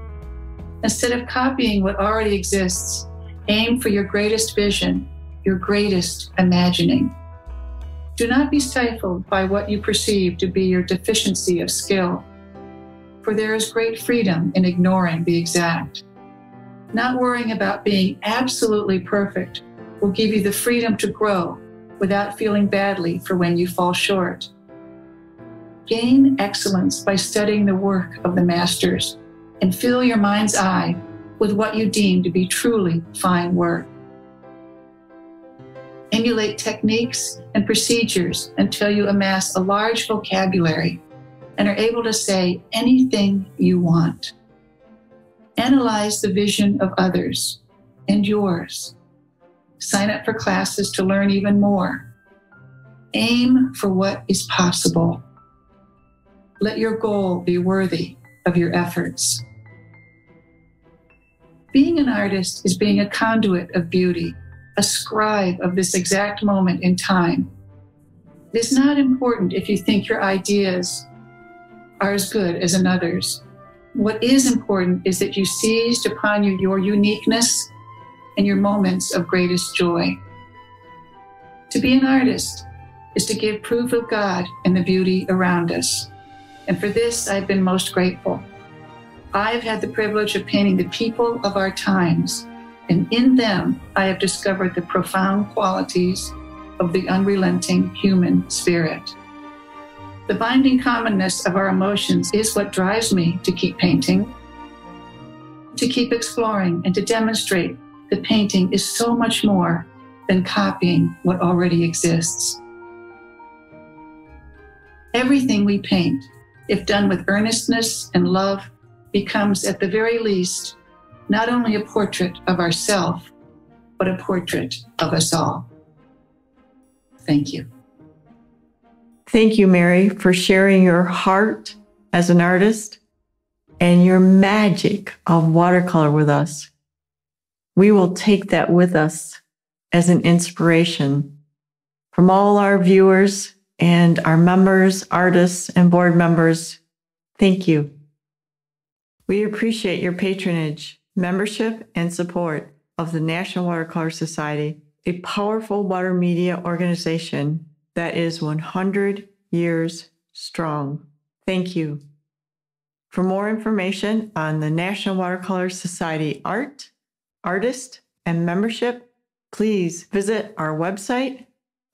Instead of copying what already exists, aim for your greatest vision, your greatest imagining. Do not be stifled by what you perceive to be your deficiency of skill, for there is great freedom in ignoring the exact. Not worrying about being absolutely perfect will give you the freedom to grow without feeling badly for when you fall short. Gain excellence by studying the work of the masters and fill your mind's eye with what you deem to be truly fine work. Emulate techniques and procedures until you amass a large vocabulary and are able to say anything you want. Analyze the vision of others and yours sign up for classes to learn even more. Aim for what is possible. Let your goal be worthy of your efforts. Being an artist is being a conduit of beauty, a scribe of this exact moment in time. It is not important if you think your ideas are as good as another's. What is important is that you seized upon you your uniqueness and your moments of greatest joy. To be an artist is to give proof of God and the beauty around us. And for this, I've been most grateful. I've had the privilege of painting the people of our times, and in them, I have discovered the profound qualities of the unrelenting human spirit. The binding commonness of our emotions is what drives me to keep painting, to keep exploring, and to demonstrate that painting is so much more than copying what already exists. Everything we paint, if done with earnestness and love, becomes at the very least not only a portrait of ourself, but a portrait of us all. Thank you. Thank you, Mary, for sharing your heart as an artist and your magic of watercolor with us we will take that with us as an inspiration from all our viewers and our members, artists, and board members. Thank you. We appreciate your patronage, membership, and support of the National Watercolor Society, a powerful water media organization that is 100 years strong. Thank you. For more information on the National Watercolor Society art, artist, and membership, please visit our website,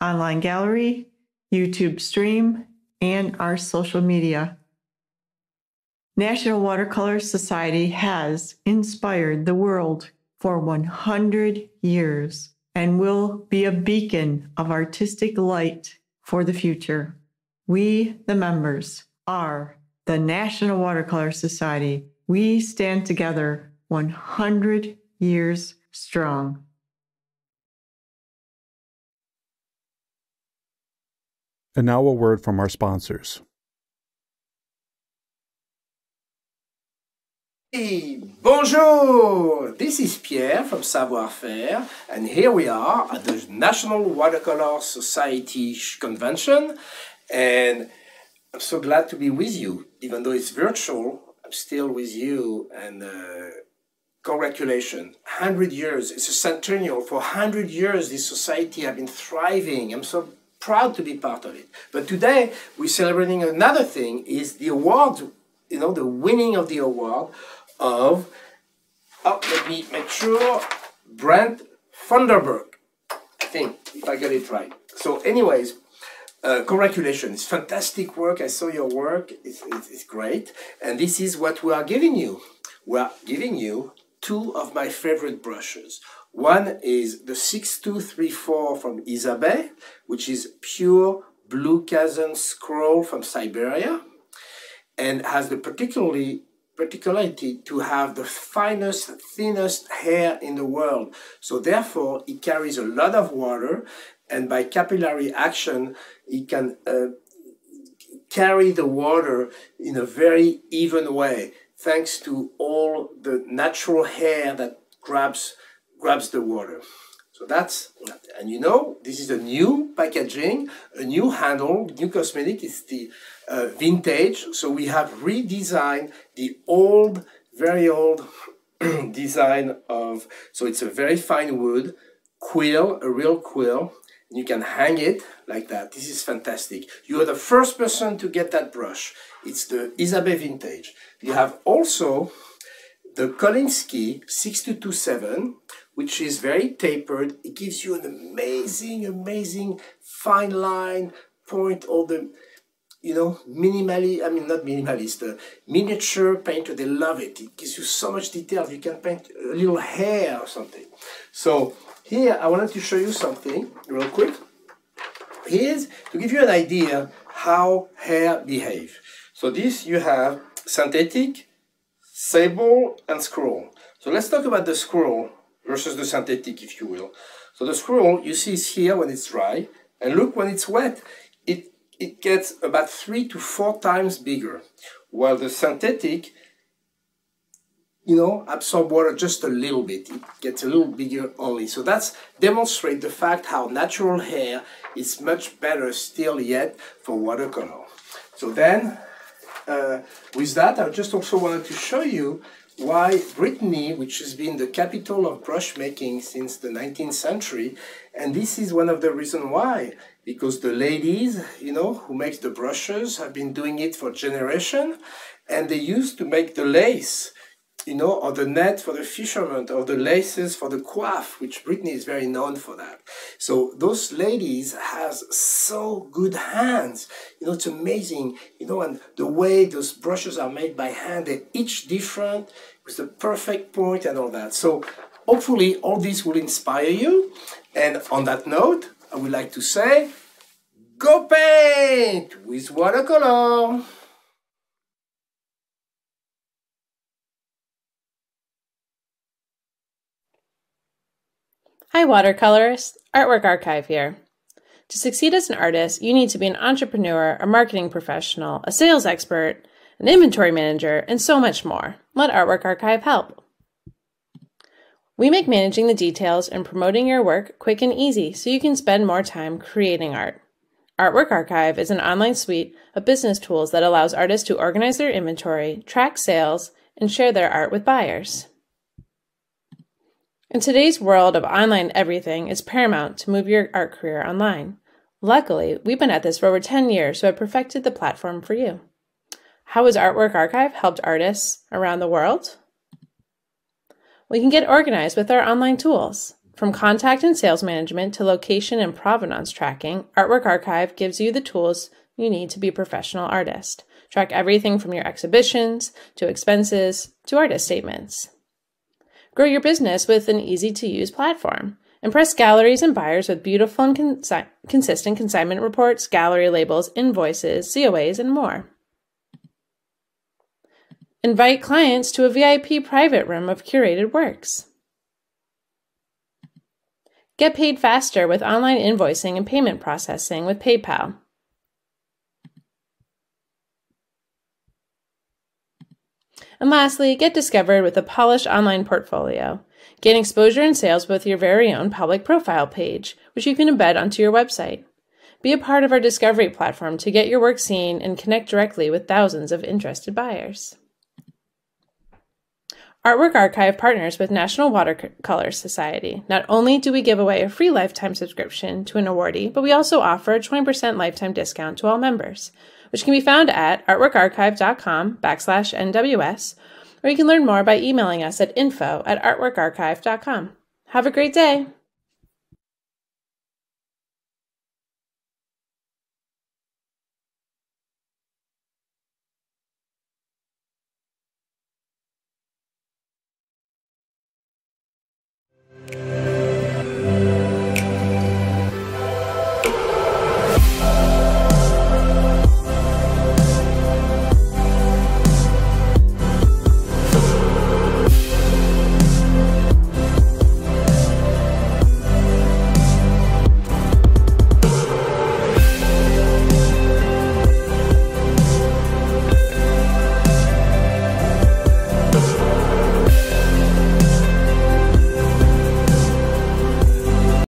online gallery, YouTube stream, and our social media. National Watercolor Society has inspired the world for 100 years and will be a beacon of artistic light for the future. We, the members, are the National Watercolor Society. We stand together 100 years strong. And now a word from our sponsors. Hey, bonjour! This is Pierre from Savoir Faire, and here we are at the National Watercolor Society convention. And I'm so glad to be with you, even though it's virtual. I'm still with you, and uh, congratulations. 100 years, it's a centennial. For 100 years, this society has been thriving. I'm so proud to be part of it. But today, we're celebrating another thing, is the award, you know, the winning of the award of, oh, let me make sure, Brent Funderburk. I think, if I get it right. So anyways, uh, congratulations, fantastic work. I saw your work. It's, it's, it's, great. And this is what we are giving you. We are giving you two of my favorite brushes. One is the 6234 from Isabey, which is pure blue Kazan squirrel from Siberia and has the particularly particularity to have the finest, thinnest hair in the world. So therefore, it carries a lot of water and by capillary action, it can uh, carry the water in a very even way, thanks to all the natural hair that grabs grabs the water. So that's, and you know, this is a new packaging, a new handle, new cosmetic. It's the uh, vintage. So we have redesigned the old, very old design of, so it's a very fine wood, quill, a real quill, you can hang it like that. This is fantastic. You are the first person to get that brush. It's the Isabey Vintage. You have also the Kolinsky 6227, which is very tapered. It gives you an amazing, amazing fine line, point all the, you know, minimally, I mean, not minimalist, uh, miniature painter, they love it. It gives you so much detail. You can paint a little hair or something. So here, I wanted to show you something real quick. Here's to give you an idea how hair behave. So this you have synthetic, sable, and squirrel. So let's talk about the squirrel versus the synthetic, if you will. So the squirrel, you see is here when it's dry, and look when it's wet, it, it gets about three to four times bigger. While the synthetic you know, absorb water just a little bit. It gets a little bigger only. So that's demonstrate the fact how natural hair is much better still yet for watercolor. So then, uh, with that, I just also wanted to show you why Brittany, which has been the capital of brush making since the 19th century, and this is one of the reasons why, because the ladies, you know, who make the brushes have been doing it for generation, and they used to make the lace you know, or the net for the fishermen, or the laces for the coif, which Brittany is very known for that. So those ladies has so good hands. You know, it's amazing. You know, and the way those brushes are made by hand, they're each different with the perfect point and all that. So hopefully all this will inspire you. And on that note, I would like to say, go paint with watercolor. Hi, watercolorists! Artwork Archive here. To succeed as an artist, you need to be an entrepreneur, a marketing professional, a sales expert, an inventory manager, and so much more. Let Artwork Archive help. We make managing the details and promoting your work quick and easy so you can spend more time creating art. Artwork Archive is an online suite of business tools that allows artists to organize their inventory, track sales, and share their art with buyers. In today's world of online everything, it's paramount to move your art career online. Luckily, we've been at this for over 10 years, so I've perfected the platform for you. How has Artwork Archive helped artists around the world? We can get organized with our online tools. From contact and sales management to location and provenance tracking, Artwork Archive gives you the tools you need to be a professional artist. Track everything from your exhibitions to expenses to artist statements. Grow your business with an easy to use platform. Impress galleries and buyers with beautiful and consi- consistent consignment reports, gallery labels, invoices, COAs, and more. Invite clients to a VIP private room of curated works. Get paid faster with online invoicing and payment processing with PayPal. And lastly, get discovered with a polished online portfolio. Gain exposure and sales with your very own public profile page, which you can embed onto your website. Be a part of our discovery platform to get your work seen and connect directly with thousands of interested buyers. Artwork Archive partners with National Watercolor Society. Not only do we give away a free lifetime subscription to an awardee, but we also offer a 20% lifetime discount to all members, which can be found at artworkarchive.com backslash NWS, or you can learn more by emailing us at info at artworkarchive.com. Have a great day!